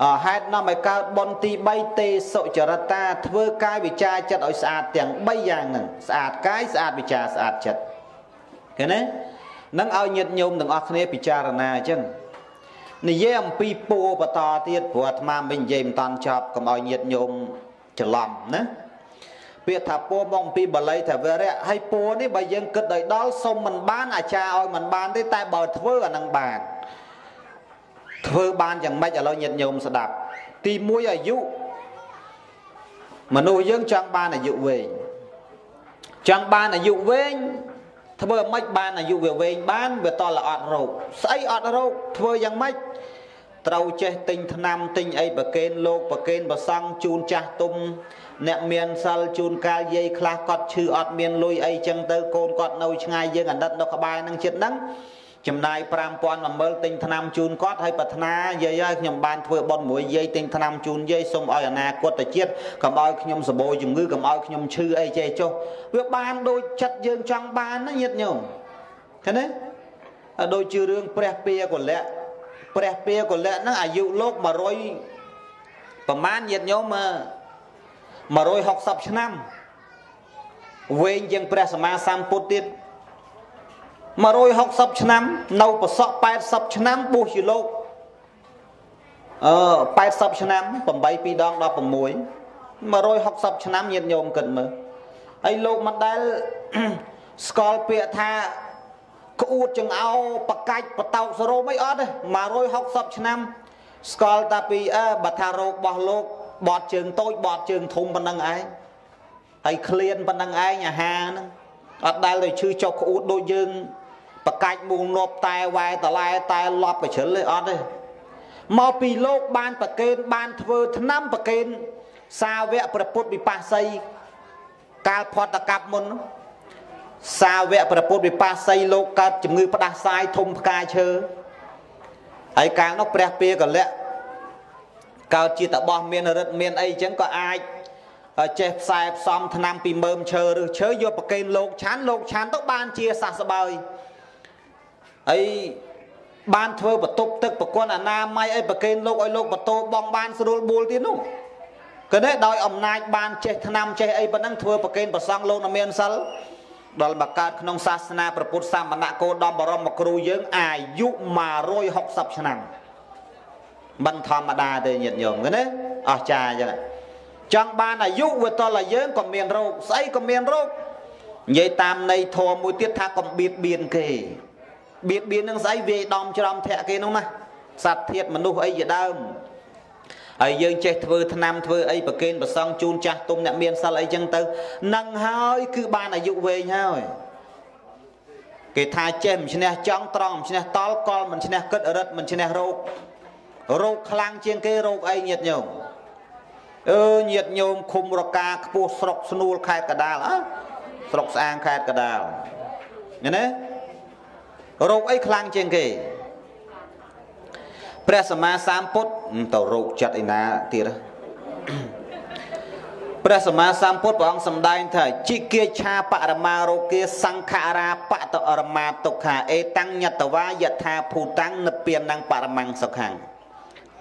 អហេតុនាំឲ្យកើតបុណ្យទី3ទេសុចរិតាធ្វើកាយវិចារចិត្តឲ្យស្អាតទាំង3យ៉ាងហ្នឹងស្អាតកាយស្អាតវិចារស្អាតចិត្តឃើញទេនឹងឲ្យញាតិញោមទាំងអស់គ្នាពិចារណាអញ្ចឹង និយាយអំពីពួរបតទៀតព្រោះអាត្មាមិននិយាយមិនតាន់ចប់កុំឲ្យញាតិញោមច្រឡំណាពាក្យថាពួរមកអំពីបល័យថាវរៈហើយពួរនេះបើយើងគិតដោយដល់សុំមិនបានអាចារ្យឲ្យមិនបានទេតែបើធ្វើអានឹងបានធ្វើបានយ៉ាងម៉េចឥឡូវញាតិញោមស្ដាប់ ទី1អាយុមនុស្សយើងចង់បានអាយុវែងចង់បានអាយុវែងធ្វើមិនបានអាយុវាវែងបានវាតល្អត់រោគស្អីអត់រោគធ្វើយ៉ាងម៉េច ត្រូវចេះទិញថ្នាំទិញអីប្រកេនលោកប្រកេនប្រសង់ជូនចាស់ទុំអ្នកមានសិលជូនកាលយាយខ្លះគាត់ឈឺអត់មានលុយអីចឹងទៅកូនគាត់នៅឆ្ងាយយើងអាណិតនៅក្បែរនឹងចិត្តហ្នឹងចំណាយ5000អំមើលទិញថ្នាំជូនគាត់ហើយប្រាថ្នាយាយហើយខ្ញុំបានធ្វើបន់មួយយាយទិញថ្នាំជូនយាយសូមឲ្យអនាគតជាតិកុំឲ្យខ្ញុំសបោជំងឺកុំឲ្យខ្ញុំឈឺអីចេះចុះវាបានដូចចិត្តយើងចង់បានណាញាតិញោមឃើញទេដូចជារឿងព្រះពាកលៈ ព្រះពាកលៈហ្នឹងអាយុលោក100ប្រមាណញាតិញោម160ឆ្នាំវែងជាងព្រះសម្មាសម្ពុទ្ធទៀត160ឆ្នាំនៅប្រសក់80ឆ្នាំបួសជាលោកអឺ80ឆ្នាំ8 2ដង16 160ឆ្នាំញាតិញោមគិតមើលហើយលោកមិនដែលស្គាល់ពាក្យថា ក្អួតចង្អោបកាច់បតោកសរោមអីអត់ទេ160ឆ្នាំស្គាល់តែពីអើបើថារោគរបស់លោកបត់ជើងតូចបត់ជើងធំប៉ុណ្ណឹងឯងហើយឃ្លានប៉ុណ្ណឹងឯងអាហារហ្នឹងអត់ដែលទៅឈឺចុកក្អួតដូចយើងបកាច់មួងនប់តែវ៉ែតឡែតែលប់កជ្រិលទេអត់ទេមកពីលោកបានប្រកេនបានធ្វើឆ្នាំប្រកេនសាវកព្រះពុទ្ធវិបស្សីកាលផតកັບមុន សាវកព្រះពុទ្ធវិបស្សីលោកកើតជំងឺផ្ដាសាយធំផ្កាឈើហើយកាលនោះព្រះពាកលៈកើតជាតបោះមានរិទ្ធមានអីចឹងក៏អាចចេះផ្សែផ្សំថ្នាំពីមើមឈើឬឈើយកប្រកេនលោកឆាន់លោកឆាន់ទៅបានជាសះស្បើយហើយបានធ្វើបន្ទប់ទឹកប្រគន់អនាម័យអីប្រកេនលោកឲ្យលោកបតោបងបានស្រួលបួលទៀតនោះក៏នេះដោយអំណាចបានចេះថ្នាំចេះអីប៉ុណ្ណឹងធ្វើប្រកេនប្រសងលោកនៅមានសិល ដល់មកកើតក្នុងសាសនាព្រះពុទ្ធសាមណគោដមបរមគ្រូយើងអាយុ160ឆ្នាំមិនធម្មតាទេញាតិញោមឃើញទេអស្ចារ្យចឹងចង់បានអាយុវាតលយើងក៏មានរោគស្អីក៏មានរោគនិយាយតាមន័យធម៌មួយទៀតថាកុំបៀតបៀនគេបៀតបៀននឹងស្អីវាយដំច្រំធាក់គេនោះណាសត្វធាតមនុស្សអីជាដើម ហើយយើងចេះធ្វើថ្នាំធ្វើអីប្រគេនប្រសង់ជូនចាស់ទុំអ្នកមានសិលអីចឹងទៅនឹងហើយគឺបានអាយុវែងហើយគេថាចេះមិនឈ្នះចង់ត្រង់មិនឈ្នះតល់កលមិនឈ្នះគិតរិទ្ធមិនឈ្នះរោគរោគខ្លាំងជាងគេរោគអីញាតញោមអឺញាតញោមឃុំរកាខ្ពស់ស្រុកស្នួលខេត្តកដាលអើស្រុកស្អាងខេត្តកដាលឃើញទេរោគអីខ្លាំងជាងគេ ព្រះសម្មាសម្ពុទ្ធទៅរោគចិត្តឯណាទៀតព្រះសម្មាសម្ពុទ្ធព្រះអង្គសម្ដែងថាជីគាឆាបរមារោគាសង្ខារាបតរមាទុក្ខាអេតាំងញតវាយថាភូតាំងនិព្វានងបរមੰសុខੰ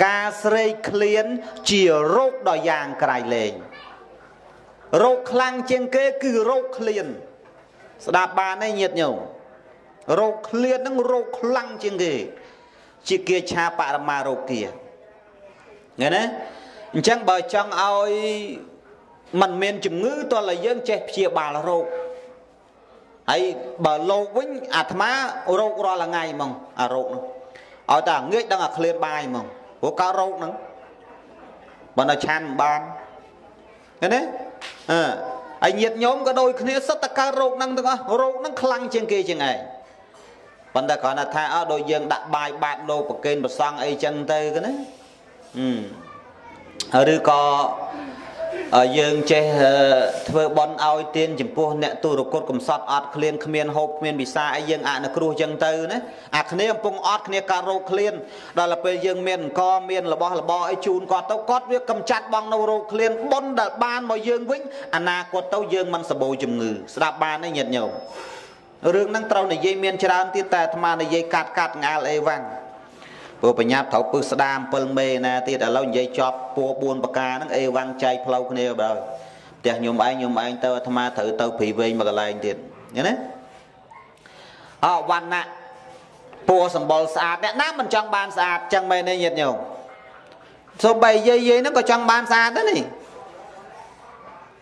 ការស្រេកឃ្លានជារោគដ៏យ៉ាងក្រៃលែងរោគខ្លាំងជាងគេគឺរោគឃ្លាន ស្ដាប់បានទេញាតិញោមរោគឃ្លានហ្នឹងរោគខ្លាំងជាងគេ ជាគាឆាបរមារោគាឃើញណាអញ្ចឹងបើចង់ឲ្យมันមានជំងឺតើយើង ចេះព្យាបាលរោគហើយបើលោកវិញអាត្មារោគរាល់ថ្ងៃហ្មងអារោគនោះឲ្យតែងាកដឹងអាឃ្លានបាយហ្មងព្រោះកើតរោគហ្នឹងបើនៅឆានមិនបានឃើញទេអឺហើយញាតញោមក៏ដូចគ្នាសិតតែកើតរោគហ្នឹងទាំងអស់រោគហ្នឹងខ្លាំងជាងគេជាងឯង ប៉ុន្តែគ្រាន់តែថាអើដូចយើងដាក់បាយបាតលោកប្រកេនប្រសង់អីចឹងទៅណាអឺឬក៏យើងចេះធ្វើបន់ឲ្យទានចំពោះអ្នកទុរគតកំសត់អត់ឃ្លានគ្មានហូបគ្មានវិសាអីយើងអនុគ្រោះចឹងទៅណាអាគ្នាកំពុងអត់គ្នាការរោគឃ្លានដល់ពេលយើងមានអង្គមានរបស់របរអីជូនគាត់ទៅគាត់វាកំចាត់បងនៅរោគឃ្លានបន់ដែលបានមកយើងវិញអនាគតទៅយើងមិនសបោជំងឺស្ដាប់បានទេញាតិញោម រឿងហ្នឹងត្រូវនិយាយមានច្រើនទៀតតែអាត្មានិយាយកាត់កាត់ងាលអេវ៉ាំងព្រោះបញ្ញាប់ត្រូវពឹសស្ដាម7មេណាទៀតឥឡូវនិយាយចប់ពួរ4ប្រការហ្នឹងអេវ៉ាំងចែកផ្លូវគ្នាបើផ្ទះខ្ញុំឯងខ្ញុំឯងទៅអាត្មាត្រូវទៅព្រីវែងមកកន្លែងទៀតឃើញទេអវណ្ណៈពណ៌សម្បុរស្អាតអ្នកណាមិនចង់បានស្អាតចឹងមែនទេញាតិញោមសូម្បីយាយយាយហ្នឹងក៏ចង់បានស្អាតដែរនេះ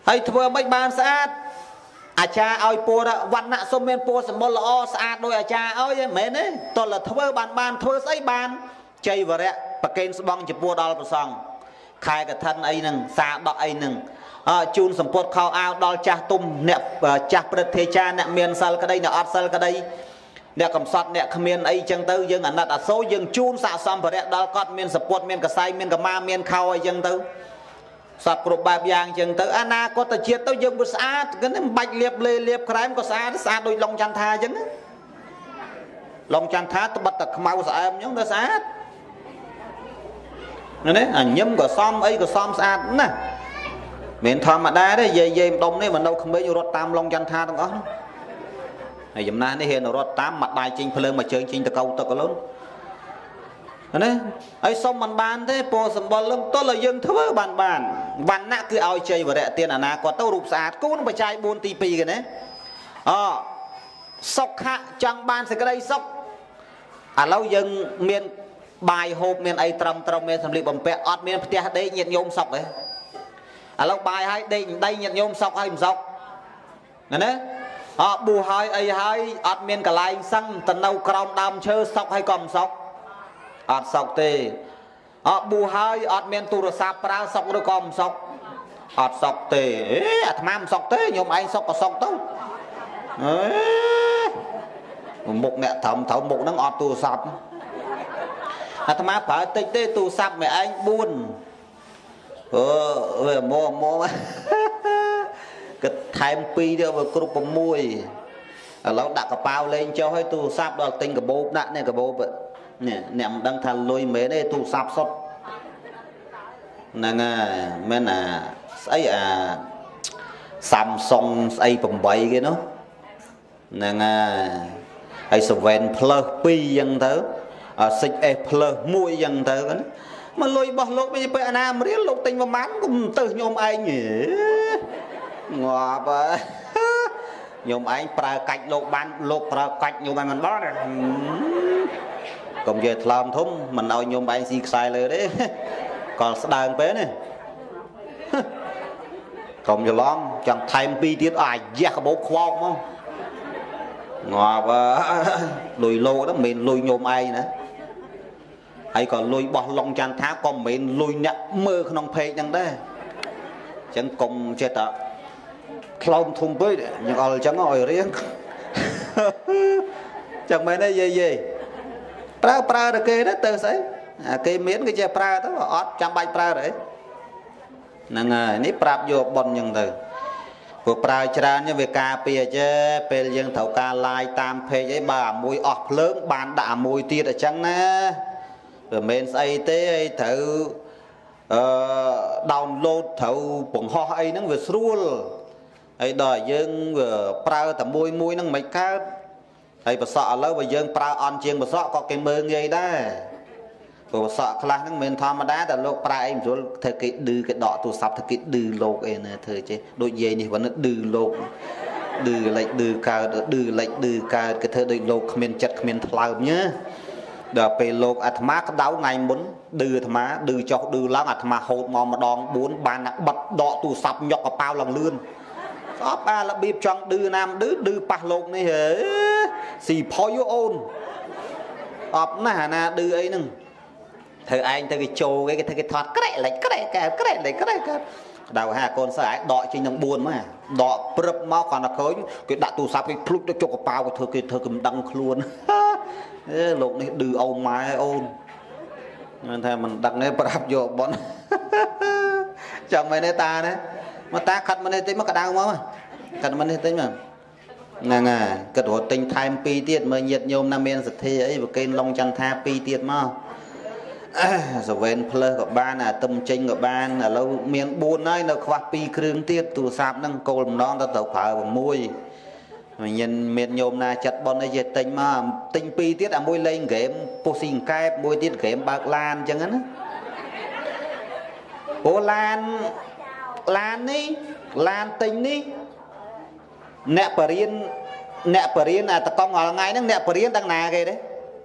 ហើយធ្វើមិនបានស្អាត អាចារ្យឲ្យពណ៌វណ្ណៈសុំមានពណ៌សម្បុរល្អស្អាតដោយអាចារ្យឲ្យមិនមែនទេតលធ្វើបានបានធ្វើស្អីបានជ័យវរៈប្រកេនស្បង់ចំពោះដល់ប្រសង់ខែកឋិនអីហ្នឹងសាដកអីហ្នឹងអជូនសម្ពុតខោអាវដល់ចាស់ទុំអ្នកចាស់ព្រឹទ្ធាចារ្យអ្នកមានសិលក្តីអ្នកអត់សិលក្តីអ្នកកំសត់អ្នកគ្មានអីចឹងទៅយើងអាណិតអាសូរយើងជូនសាកសម្ភារៈដល់គាត់មានសពុតមានកសែងមានកម៉ាមានខោអីចឹងទៅ សពគ្រប់បែបយ៉ាងចឹងទៅអនាគតជាតិទៅយើងវាស្អាតគឺមិនបាច់លាបលេលាបក្រែមក៏ស្អាតស្អាតដូចឡុងចន្ទថាចឹងឡុងចន្ទថាត្បិតតែខ្មៅស្អែមចឹងទៅស្អាតណាអញញឹមក៏សមអីក៏សមស្អាតណាស់មិនធម្មតាទេយាយយាយម្ដុំនេះមកនៅក្មេងរត់តាមឡុងចន្ទថាទាំងអស់ហើយចំណាស់នេះហ៊ានរត់តាមមកដៃចេញភ្លើងមកជើងចេញតកោទឹកកលូន ណាហើយសុំមិនបានទេពោសម្បល់លឹមទល់ឲ្យយើងធ្វើបានបានវណ្ណៈគឺឲ្យជ័យវរៈទានអនាគតទៅរូបស្អាតគូនបច្ច័យ4ទី2គេណាអសុខៈចង់បានសេចក្តីសុខឥឡូវយើងមានបាយហូបមានអីត្រឹមត្រូវមានសម្លៀកបំពាក់អត់មានផ្ទះដេកញាតញោមសុខទេឥឡូវបាយហើយដេកដីញាតញោមសុខហើយមិនសុខណាណាអប៊ូហើយអីហើយអត់មានកន្លែងសឹងទៅនៅក្រោមដើមឈើសុខហើយក៏មិនសុខ អត់សុខទេអប៊ូហើយអត់មានទូរស័ព្ទប្រើសុខឬក៏មិនសុខអត់សុខទេអេអាត្មាមិនសុខទេញោមឯងសុខក៏សុខទៅអេមុខអ្នកត្រឹមត្រូវមុខហ្នឹងអត់ទូរស័ព្ទអាត្មាប្រើតិចទេទូរស័ព្ទមួយឯង4អឺវាមកមកគិតថែម2ទៀតវាគ្រប់6ឥឡូវដាក់កប៉ាវលេងចុះឲ្យទូរស័ព្ទដល់ទិញកាបូបដាក់នេះកាបូប នេះអ្នកមិនដឹងថាលុយមែនទេទូរស័ព្ទសុទ្ធហ្នឹងហើយមែនអាស្អីអា Samsung ស្អី8គេនោះហ្នឹងហើយហើយ7 Plus 2អញ្ចឹងទៅ 6S Plus 1អញ្ចឹងទៅមកលុយរបស់លោកមិនពេលអាណាមរៀលលោកទិញប្រហែលគុំទៅខ្ញុំឯងងាប់ខ្ញុំឯងប្រើកាច់លោកបានលោកប្រើកាច់ខ្ញុំឯងមិនដល់ កុំនិយាយថ្លើមធំមិនឲ្យខ្ញុំឯងស៊ីខ្សែលើទេក៏ស្ដើងពេកនេះកុំច្រឡំចង់ថែមពីរទៀតអាយ៉ាកបោកខ្វោកមកងាប់លុយលោហ្នឹងមិនមែនលុយញោមឯងណាហើយក៏លុយបោះឡុងច័ន្ទថាក៏មិនមែនលុយអ្នកមើលក្នុងពេកហ្នឹងដែរអញ្ចឹងកុំចេះតែខ្លោមធំពេកញងអល់អញ្ចឹងឲ្យរៀងចឹងមែនទេយាយយាយ ប្រើប្រើតែគេទៅទៅស្អីអាគេមានគេចេះប្រើទៅអត់ចាំបាច់ប្រើទេហ្នឹងហើយនេះប្រាប់យកប៉ុនអញ្ចឹងទៅព្រោះប្រើច្រើនវាការពារចេះពេលយើងត្រូវការ live តាម page អីបើអាមួយអស់ភ្លើងបានដាក់អាមួយទៀតអញ្ចឹងណាវាមិនស្អីទេហើយត្រូវអឺ download ត្រូវបង្ហោះអីហ្នឹងវាស្រួលហើយដល់យើងប្រើតែមួយមួយហ្នឹងមិនកើត ហើយប្រសក់ឥឡូវបើយើងប្រើអន់ជាងប្រសក់ក៏គេមើងងាយដែរព្រោះប្រសក់ខ្លះហ្នឹងមិនធម្មតាតែលោកប្រើអីមិនស្រួលធ្វើគេឌឺគេដកទូរស័ព្ទធ្វើគេឌឺលោកអីណាធ្វើចេះដូចយាយនេះវណ្ណឌឺលោកឌឺលេចឌឺកើតឌឺលេចឌឺកើតគេធ្វើដូចលោកគ្មានចិត្តគ្មានថ្លើមញ៉ាដល់ពេលលោកអាត្មាក្តៅថ្ងៃមុនឌឺអាត្មាឌឺចុះឌឺឡើងអាត្មាហូតមកម្ដង4បានបិទដកទូរស័ព្ទញុកកប៉ៅឡើងលឿនស្អប់អារបៀបចង់ឌឺណាមឌឺឌឺប៉ះលោកនេះហេ ស៊ីផុយអូនអប់ណាស់អាណាឌឺអីហ្នឹងធ្វើឯងទៅគេចូលគេគេធ្វើគេថត់ក្រែកលេចក្រែកកែក្រែកលេចក្រែកកែដៅហាកូនសិស្សឯងដកចេញនឹង4មកដកព្រឹបមកគាត់តែឃើញគេដាក់ទូរស័ព្ទគេភ្លុចទៅចុកកប៉ាវគេធ្វើគេធ្វើគេមិនដឹងខ្លួនអេលោកនេះឌឺអូនម៉ែអូនមិនថាមិនដឹងទេប្រាប់យកប៉ុនចាំមែនទេតាណាមកតាខាត់មកនេះតិចមកកដៅមកកាត់មកនេះតិចមក ហ្នឹងហើយគិតរត់ទិញថែម2ទៀតមើលញាតញោមណាមានសទ្ធាអីប្រកេនឡុងចន្ទថា2ទៀតមកសវែនផ្លើសក៏បានអាទឹមចេញក៏បានឥឡូវមាន4ហើយនៅខ្វះ2គ្រឿងទៀតទូរស័ព្ទហ្នឹងគោលម្ដងទៅត្រូវប្រើ6មានមានញោមណាចិត្តប៉ុនអីចេះទិញមកទិញ2ទៀតអាមួយលេងហ្គេមពុះស៊ីកែបមួយទៀតហ្គេមបើកឡានអញ្ចឹងណាអូឡានឡាននេះឡានទិញនេះ អ្នកបរៀនអ្នកបរៀនអាតកង់រាល់ថ្ងៃហ្នឹងអ្នកបរៀនដល់ណាគេទេ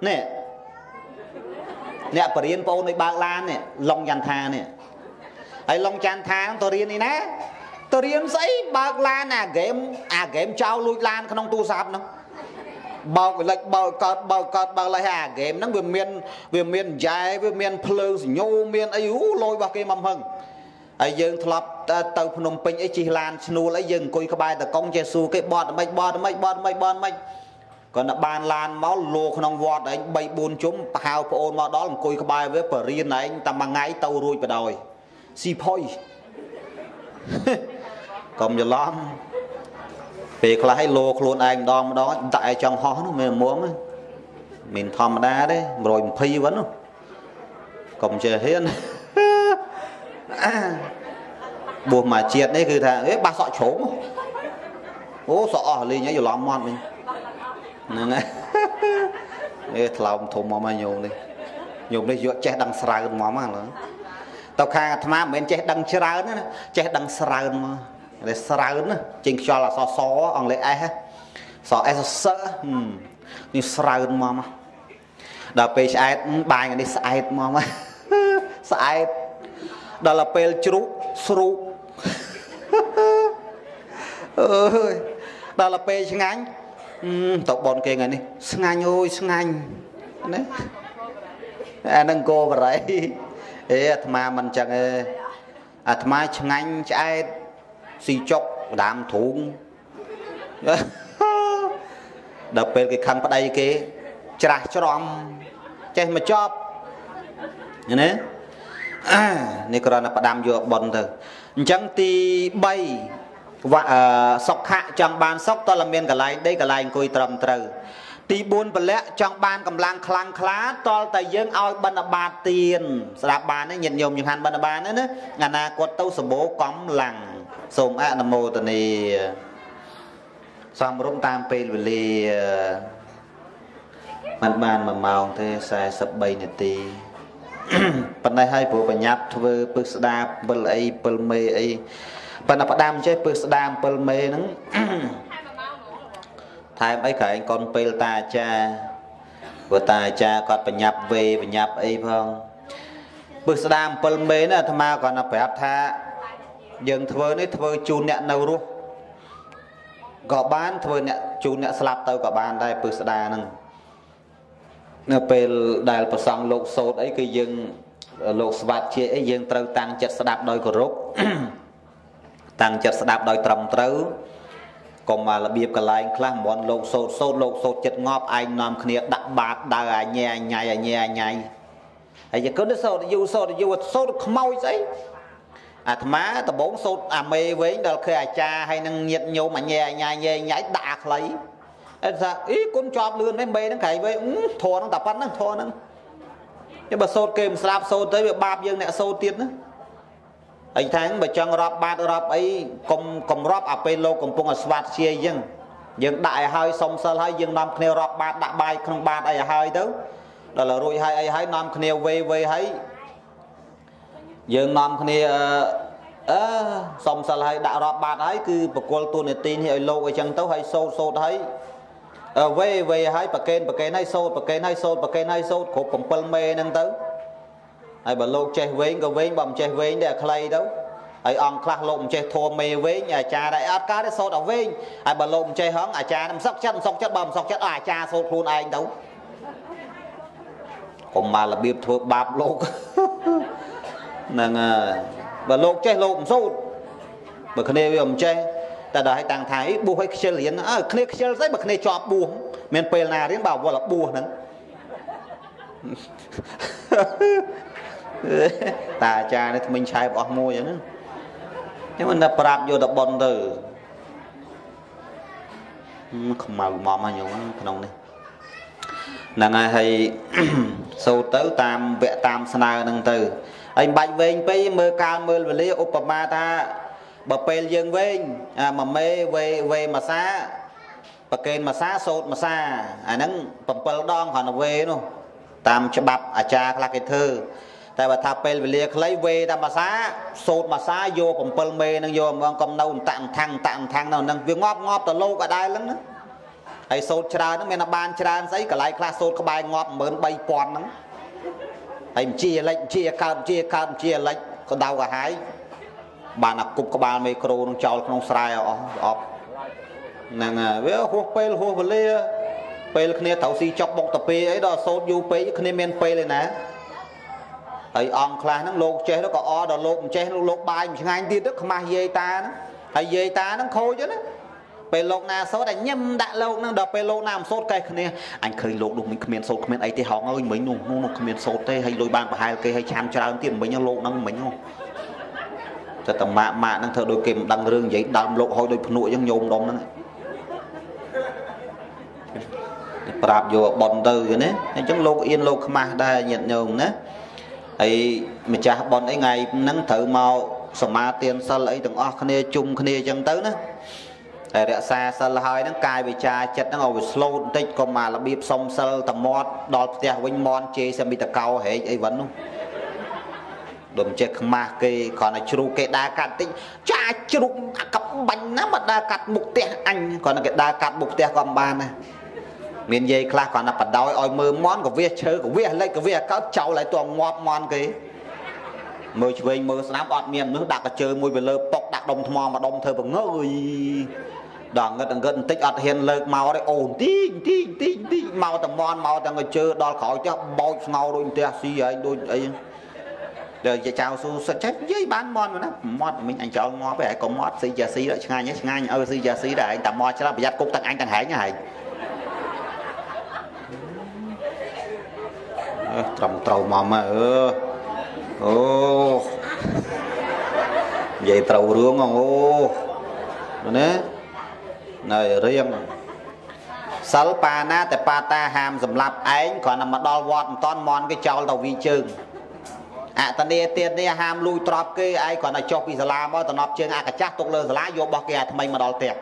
នេះអ្នកបរៀនបងអូនឲ្យបើកឡាននេះឡុងចន្ទថានេះហើយឡុងចន្ទថាទៅរៀននេះណាទៅរៀនស្អីបើកឡានអាហ្គេមអាហ្គេមចោលលួចឡានក្នុងទូរស័ព្ទហ្នឹងបើកលិចបើកកើតបើកកើតបើកលេះអាហ្គេមហ្នឹងវាមានវាមានយ៉ែវាមានភ្លើងសញ្ញោមានអីអូលយរបស់គេមកហឹង ហើយយើងធ្លាប់ទៅភ្នំពេញអីជិះឡានឈ្នួលអីយើងអង្គុយក្បែរតកង់ចេះសួរគេបត់មិនបត់មិនបត់មិនបត់មិនគាត់ទៅបានឡានមកលោក្នុងវត្តឯង3 4ជុំហៅប្អូនមកដល់អង្គុយក្បែរវាបរៀនឯងតែមួយថ្ងៃទៅរួចបដ ாய் ស៊ីផុយកុំច្រឡំពេលខ្លះឲ្យលោខ្លួនឯងម្ដងម្ដងតែឯងចង់ហោះនោះមិនមុំមិនធម្មតាទេ120វិញនោះកុំចេះហ៊ាន បួសមកជាតិនេះគឺថាអេបាសក់ជ្រុំអូសក់អស់លេងហើយច្រឡំមាត់វិញហ្នឹងហើយអេថ្លើមធំមកមកញោមនេះញោមនេះយកចេះដឹងស្រើនមកមកឡើយទៅខាងអាត្មាមិនមែនចេះដឹងច្រើនណាចេះដឹងស្រើនមកតែស្រើនណាចេញខ្យល់អសសអង់គ្លេស S សអេសសនេះស្រើនមកមកដល់ពេលឆ្អែតបាញនេះស្អែតមកមកស្អែត ដល់ពេលជ្រុកស្រូកអើយដល់ពេលឆ្ងាញ់ទៅបនគេថ្ងៃនេះស្ងាញ់អើយស្ងាញ់ណាអានឹងគោបរិយអេអាត្មាមិនចឹងទេអាត្មាឆ្ងាញ់ឆ្អែតស៊ីចុកដាមធូងដល់ពេលគេខឹងប្តីគេច្រាស់ច្រំចេះមកចប់ណា នេះគ្រាន់តែផ្ដាំយកប៉ុនទៅអញ្ចឹងទី3សុខៈចង់បានសុខតើមានកន្លែងដីកន្លែងអង្គុយត្រឹមត្រូវទី4ពលៈចង់បានកម្លាំងខ្លាំងក្លាតលតែយើងឲ្យបិណ្ឌបាតទៀនស្ដាប់បានទេញាតិញោមចង្ហាន់បិណ្ឌបាតណាអនាគតទៅសម្បូរកំលាំងសូមអនុមោទនាសំរុំតាមពេលវេលាมันបាន1ម៉ោងទេ43នាទី ប៉ុន្តែឲ្យព្រោះបញ្ញាប់ធ្វើពឹសស្ដាបពិលអីពិលមេអីប៉ុន្តែផ្ដាំចេះពឹសស្ដាមពិលមេហ្នឹងថែមអីក្រែងកុនពេលតាអាចារ្យព្រោះតាអាចារ្យគាត់បញ្ញាប់វេបញ្ញាប់អីផងពឹសស្ដាមពិលមេនេះអាត្មាគាត់ណាប្រាប់ថាយើងធ្វើនេះធ្វើជូនអ្នកនៅរស់ក៏បានធ្វើអ្នកជូនអ្នកស្លាប់ទៅក៏បានដែរពឹសស្ដាហ្នឹង នៅពេលដែលប្រសង់លោកសោតអីគឺយើងលោកស្វាត់ជាអីយើងត្រូវតាំងចិត្តស្ដាប់ដោយគោរពតាំងចិត្តស្ដាប់ដោយត្រឹមត្រូវកុំមករបៀបកន្លែងខ្លះមន់លោកសោតសោតលោកសោតចិត្តងប់ឯងនាំគ្នាដាក់បាតដើរអាញ៉ែអាញ៉ៃអាញ៉ែអាញ៉ៃហើយយកទៅសោតយូសោតយូសោតខ្មោចស្អីអាត្មាដំបងសោតអាមេវិញដល់ឃើញអាចារ្យហើយនឹងញាតញោមអាញ៉ែអាញ៉ៃញ៉ែញ៉ៃដាក់អាខ្លី អត់ថាអីគុំជាប់លឿនទេមេហ្នឹងក្រៃវិញធរហ្នឹងតែប៉ុណ្្នឹងធរហ្នឹងតែបើសោតគេមិនស្លាប់សោតទៅវាបាបយើងអ្នកសោតទៀតណាអីថាបើចង់រាប់បាតរាប់អីកុំកុំរាប់អាពេលលោកកំពុងឲ្យស្វាត់ជាអញ្ចឹងយើងដាក់ឲ្យហើយសុំសិលហើយយើងនាំគ្នារាប់បាតដាក់បាយក្នុងបាតអីឲ្យហើយទៅដល់រួចហើយអីហើយនាំគ្នាវេវេហើយយើងនាំគ្នាអឺសុំសិលហើយដាក់រាប់បាតហើយគឺបកលទូនាទីនេះឲ្យលោកអីចឹងទៅហើយសោតសោតហើយ វេវេហើយប្រកេនប្រកេនហើយសោតប្រកេនហើយសោតប្រកេនហើយសោតគ្រប់7មេហ្នឹងទៅហើយបើលោកចេះវែងក៏វែងបើមិនចេះវែងទេអាខ្លីទៅហើយអង្គខ្លះលោកមិនចេះធម៌មេវែងអាចារ្យដែរអត់កើតទេសោតឲ្យវែងហើយបើលោកមិនចេះហងអាចារ្យមិនសុកចិត្តមិនសុកចិត្តបើមិនសុកចិត្តអាចារ្យសូត្រខ្លួនឯងទៅកុំមករបៀបធ្វើបាបលោកហ្នឹងហើយបើលោកចេះលោកមិនសូត្របើគ្នាវាមិនចេះ តែដល់ឲ្យតាំងថាអីបួសឲ្យខ្ជិលរៀនអើគ្នាខ្ជិលស្អីបើគ្នាជាប់បួសមានពេលណារៀនបើវល់បួសហ្នឹងតាអាចារ្យនេះថ្មិញឆែបអស់មួយហ្នឹងខ្ញុំមិនថាប្រាប់យកតប៉ុនទៅខ្មៅមកមកញោមក្នុងនេះហ្នឹងហើយហើយសូត្រទៅ តាមវគ្គតាមស្នើហ្នឹងទៅហើយមិនបាច់វែងពេកមើលកាលមើលវេលាឧបមាថា បើពេលយើងវែងមួយមេវេវេមួយសាប្រកេនមួយសាសូត្រមួយសាអាហ្នឹង7ដងគ្រាន់តែវេនោះតាមច្បាប់អាចារ្យខ្លះគេធ្វើតែបើថាពេលវេលាខ្លីវេតែមួយសាសូត្រមួយសាយក7មេនឹងយកហ្មងកុំនៅតាក់ថាំងតាក់ថាំងនៅនឹងវាងាប់ងាប់ទៅលោកក៏ដែរហ្នឹងណាហើយសូត្រច្រើនហ្នឹងមានតែបានច្រើនស្អីកន្លែងខ្លះសូត្រក្បែរងាប់13000ហ្នឹងហើយជាលិចជាកើតជាកើតជាលិចក៏ដៅក៏ហើយ បានអាគប់ក្បាលមេក្រូនឹងចោលក្នុងស្រែអស់អប់ហ្នឹងហើយវាហួសពេលហួសវេលាពេលគ្នាត្រូវស៊ីចុកបុកតាពីអីដល់សោតយូរពេកគ្នាមានពេលឯណាហើយអង្គខ្លះហ្នឹងលោកចេះទៅក៏អដល់លោកមិនចេះលោកបាយមិនឆ្ងាញ់ទៀតទៅខ្មាស់យាយតាហ្នឹងហើយយាយតាហ្នឹងខូចណាពេលលោកណាសូត្រតែញឹមដាក់លោកហ្នឹងដល់ពេលលោកណាមិនសូត្រកេះគ្នាអញឃើញលោកនោះមិនគ្មានសូត្រគ្មានអីទេហងអើយមិញនោះនោះគ្មានសូត្រទេហើយលុយបានប្រហែលគេហើយឆានច្រើនទៀតមិញលោកហ្នឹងមិញនោះ តែតម៉ាក់ម៉ាក់ហ្នឹងធ្វើដូចគេមិនដឹងរឿងនិយាយដើមលោកហោយដូចភ្នក់អញ្ចឹងញោមដុំហ្នឹងប្រាប់យកប៉ុនទៅណាអញ្ចឹងលោកអៀនលោកខ្មាស់ដែរញាតិញោមណាហើយម្ចាស់ប៉ុនអីថ្ងៃហ្នឹងត្រូវមកសមាទានសិលអីទាំងអស់គ្នាជុំគ្នាអញ្ចឹងទៅណាតែរក្សាសិលហើយហ្នឹងកាយវិចាចិត្តហ្នឹងឲ្យវាស្លូតបន្តិចកុំមករបៀបសុំសិលតមាត់ដល់ផ្ទះវិញមន់ជេរសមិតកោហែកអីវិញនោះ ដូចចេះខ្មាស់គេគ្រាន់តែជ្រូកគេដើរកាត់តិចចាជ្រូកអាកបាញ់ណាមកដើរកាត់មុខផ្ទះអញគ្រាន់តែគេដើរកាត់មុខផ្ទះក៏មិនបានដែរមានយាយខ្លះគ្រាន់តែបដោយឲ្យមើលមន់ក៏វាឈើក៏វាលិចក៏វាកោតចោលឲ្យទងងាប់មន់គេមើលឆ្វេងមើលស្ដាប់អត់មានមនុស្សដាក់កជើមួយវាលើប៉ុកដាក់ដុំថ្មមកដុំធ្វើបង្ងើយដល់ងឹតងឹតបន្តិចអត់ហ៊ានលើកមកទេអូនទីងទីងទីងទីងមកតែមន់មកទាំងកជើដល់ក្រោយចុះបោចស្ងោដូចផ្ទះស៊ីហើយដូចអីដ ល់យាយចៅស៊ូសិតចេះនិយាយបានមន់ណាមាត់មិញអញចោលងាប់ឯងកុំមាត់ស៊ីយ៉ាស៊ីដល់ឆ្ងាញ់ឆ្ងាញ់អើស៊ីយ៉ាស៊ីដែរឯងតែមាត់ច្រើនប្រយ័ត្នគុកទាំងអញទាំងហែងហែងអឺត្រឹមត្រូវមកមកអឺអូនិយាយត្រូវរឿងអូណានៅរៀងសិលបាណាតែបាតាហាមសម្រាប់ឯងគ្រាន់តែមកដល់វត្តមិនតន់មន់គេចោលទៅវីជើង អតនីទៀតនេះហាមលួចទ្របគេឯងគ្រាន់តែចុះពីសាលាមកតំណប់ជើងអាកាចាស់ទុកលើសាលាយករបស់គេអាថ្មីមកដល់ផ្ទះ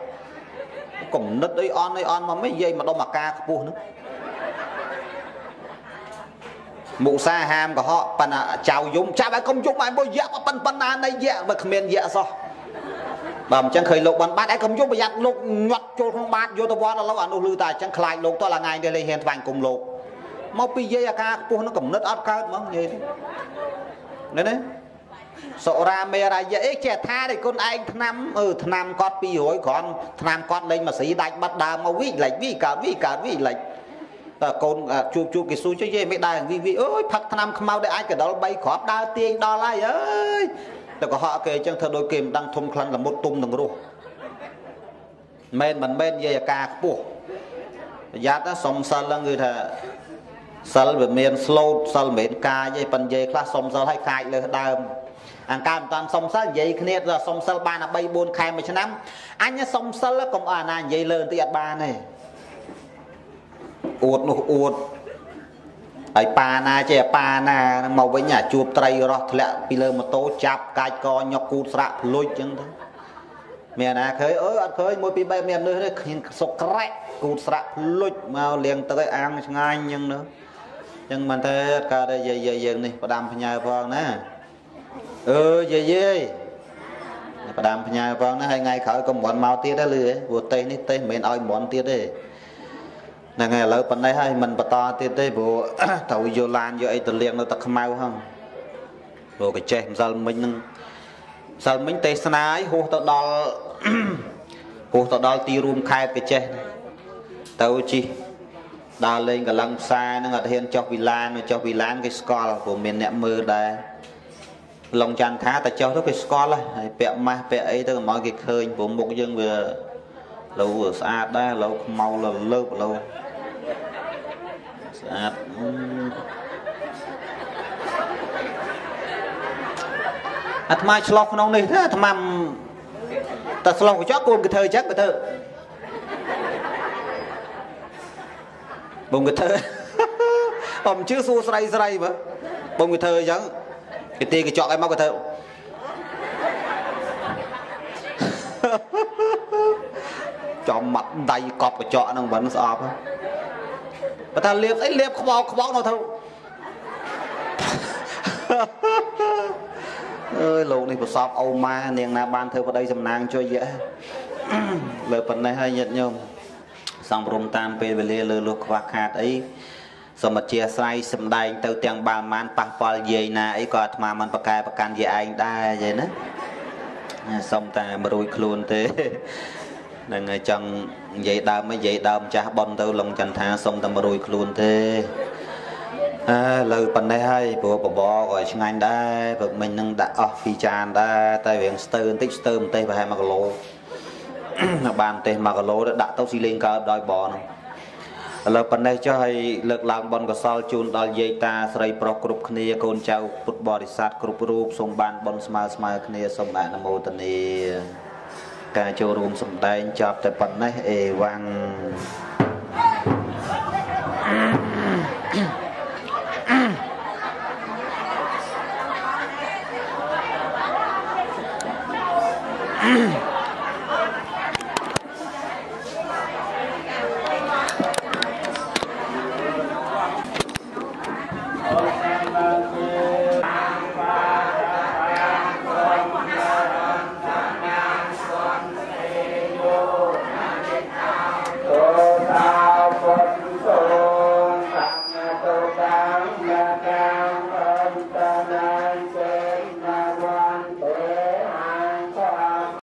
គំនិតអីអន់អីអន់មកមិននិយាយមកដុំអាការខ្ពស់ហ្នឹងមុសាហាមកុហកប៉ុន្តែចៅយំចាប់ឲ្យកុំយំឲ្យបើយ៉ាក់ប៉ុណ្ប៉ុណ្ណានៃយ៉ាក់បើគ្មានយ៉ាក់សោះបើមិនចឹងឃើញលោកបានបាត់ឯងកុំយំប្រយ័ត្នលោកញាត់ចូលក្នុងបាតយកទៅវត្តឥឡូវអានោះលឺតែអញ្ចឹងខ្លាចលោកតោះថ្ងៃនេះលេងហ៊ានស្វែងគុំលោក មកពីយាយអាការខ្ពស់នោះកំណត់អត់កើតហ្មងនិយាយនេះណាសុរាមេរាយៈអីចេះថាតែគុណឯងឆ្នាំអឺឆ្នាំគាត់200គ្រាន់ឆ្នាំគាត់លេងមកស្រីដាច់បាត់ដើមមកវិលិចវិកើតវិកើតវិលិចតើកូនជួបជួបគេសួរចុះយេមិនដើរវិវិអើយផឹកឆ្នាំខ្មៅដែលអាចកដុល3គ្រាប់ដើរទាញដល់ហើយអើយតែកុហកគេអញ្ចឹងធ្វើដូចគេមិនដឹងធំក្លិនល្មុតទុំនឹងរស់មែនមិនមែននិយាយអាការខ្ពស់ប្រយ័ត្នសុំសិលហ្នឹងគឺថា សិលវាមានស្លូតសិលមិនមែនកាយទេប៉ុន្តែនិយាយខ្លះសុំសិលឲ្យកាយលើសដើមអង្ការមិនតាន់សុំសិលនិយាយគ្នាថាសុំសិលបានតែ3 4ខែមួយឆ្នាំអញសុំសិលកុំអាណានិយាយលើបន្តិចអត់បានទេអួតនោះអួតហើយប៉ាណាចេះប៉ាណានឹងមកវិញអាជួបត្រីរស់ធ្លាក់ពីលើម៉ូតូចាប់កាច់កញុកគូតស្រាក់ភ្លុចចឹងទៅមានណាឃើញអើអត់ឃើញមួយពីរបែបមាននេះទេឃើញសុកក្រែកគូតស្រាក់ភ្លុចមកលៀងទឹកឲ្យអាំងឆ្ងាញ់ចឹងទៅ ចឹងមិនទេកើតតែយាយយាយយើងនេះផ្ដាំផ្ញើផងណាអឺយាយយាយផ្ដាំផ្ញើផងណាហើយថ្ងៃក្រោយកុំមន់មកទៀតទេលឺព្រោះតេះនេះតេះមិនមែនឲ្យមន់ទៀតទេហ្នឹងហើយឥឡូវប៉ុណ្ណេះហើយមិនបន្តទៀតទេព្រោះត្រូវយកឡានយកអីទៅលាងនៅទឹកខ្មៅហ្នឹងព្រោះកចេះម្សិលមិញហ្នឹងម្សិលមិញទេសនាឲ្យហួសទៅដល់ហួសទៅដល់ទីរួមខេត្តកចេះទៅជី ដើរលេងកលឹងផ្សារហ្នឹងអត់ហ៊ានចុះវិឡានចុះវិឡានគេស្គាល់ព្រោះមានអ្នកមើលដែរឡុងច័ន្ទថាតែចុះទៅគេស្គាល់ហើយពាក់ម៉ាស់ពាក់អីទៅកុំឲ្យគេឃើញព្រោះមុខយើងវាលោស្អាតដែរលោខ្មៅលើលើបលោស្អាតអាត្មាឆ្លោះក្នុងនេះអាត្មាតែឆ្លោះកញ្ចក់គូនគេធ្វើអញ្ចឹងគេធ្វើ បងគេធ្វើអំជឿសួរស្រីស្រីមើលបងគេធ្វើអញ្ចឹងគេទីកញ្ចក់ឲ្យមកគេធ្វើចំមាត់ដៃកប់កញ្ចក់ហ្នឹងមិនស្អប់បើថាលាបអីលាបខ្វល់ខ្វល់នៅទៅអើយលោកនេះប្រសពអូម៉ានាងណាបានធ្វើប្តីសំណាងជួយយៈលើប៉ុណ្ណេះហើយញាតិញោម សំរុំតាមពេលវេលាលើលុះខ្វះខាតអីសូមអធិស្ឋានសំដែងទៅទាំងបាល់ម៉ានប៉ះពាល់យាយណាអីក៏អាត្មាមិនប្រកែប្រកាន់យាយឯងដែរយីណាសុំតែមរួយខ្លួនទេនឹងចង់និយាយដើមនិយាយដើមចាស់ប៉ុនទៅលងចន្ទថាសុំតែ100ខ្លួនទេអើលើប៉ុណ្ណេះហើយព្រោះបបក៏ឆ្ងាញ់ដែរព្រឹកមិញនឹងដាក់អស់ពីចានដែរតែរៀងស្ទើបន្តិចស្ទើម្ទេសប្រហែល1គីឡូ បានទេ1គីឡូទៅដាក់ទៅស៊ីលេងកើតដោយបហ្នឹងឥឡូវប៉ុណ្ណេះចុះឲ្យលើកឡើងបនកសលជូនដល់យាយតាស្រីប្រុសគ្រប់គ្នាកូនចៅពុទ្ធបរិស័ទគ្រប់រូបសូមបានបនស្មើស្មើគ្នាសូមអនុមោទនាការចូលរួមសម្ដែងចប់តែប៉ុណ្ណេះអេវ៉ាំង Mm-hmm.